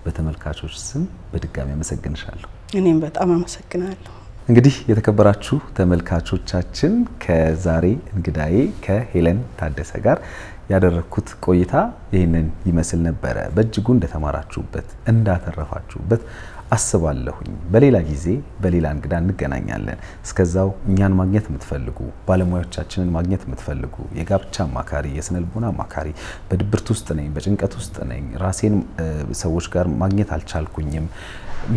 በተመልካቾች ስም በድጋሚ አመሰግንሻለሁ። እኔም በጣም አመሰግናለሁ። እንግዲህ የተከበራችሁ ተመልካቾቻችን ከዛሬ እንግዳዬ ከሄለን ታደሰ ጋር ያደረግኩት ቆይታ ይህንን ይመስል ነበረ። በእጅጉ እንደተማራችሁበት እንዳተረፋችሁበት አስባለሁኝ። በሌላ ጊዜ በሌላ እንግዳ እንገናኛለን። እስከዛው እኛን ማግኘት የምትፈልጉ ባለሙያዎቻችንን ማግኘት የምትፈልጉ የጋብቻ አማካሪ፣ የስነ ልቦና አማካሪ፣ በድብርት ውስጥ ነኝ፣ በጭንቀት ውስጥ ነኝ፣ ራሴን ሰዎች ጋር ማግኘት አልቻልኩኝም፣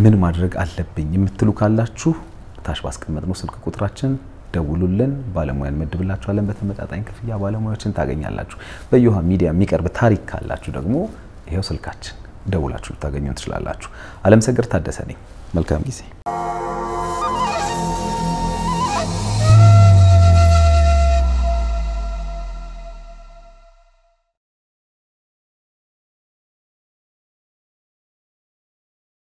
ምን ማድረግ አለብኝ የምትሉ ካላችሁ ታች ባስቀመጥነው ስልክ ቁጥራችን ደውሉልን። ባለሙያ እንመድብላችኋለን። በተመጣጣኝ ክፍያ ባለሙያዎችን ታገኛላችሁ። በዮሃ ሚዲያ የሚቀርብ ታሪክ ካላችሁ ደግሞ ይኸው ስልካችን ደውላችሁ ልታገኙን ትችላላችሁ። አለም ሰገድ ታደሰ ነኝ። መልካም ጊዜ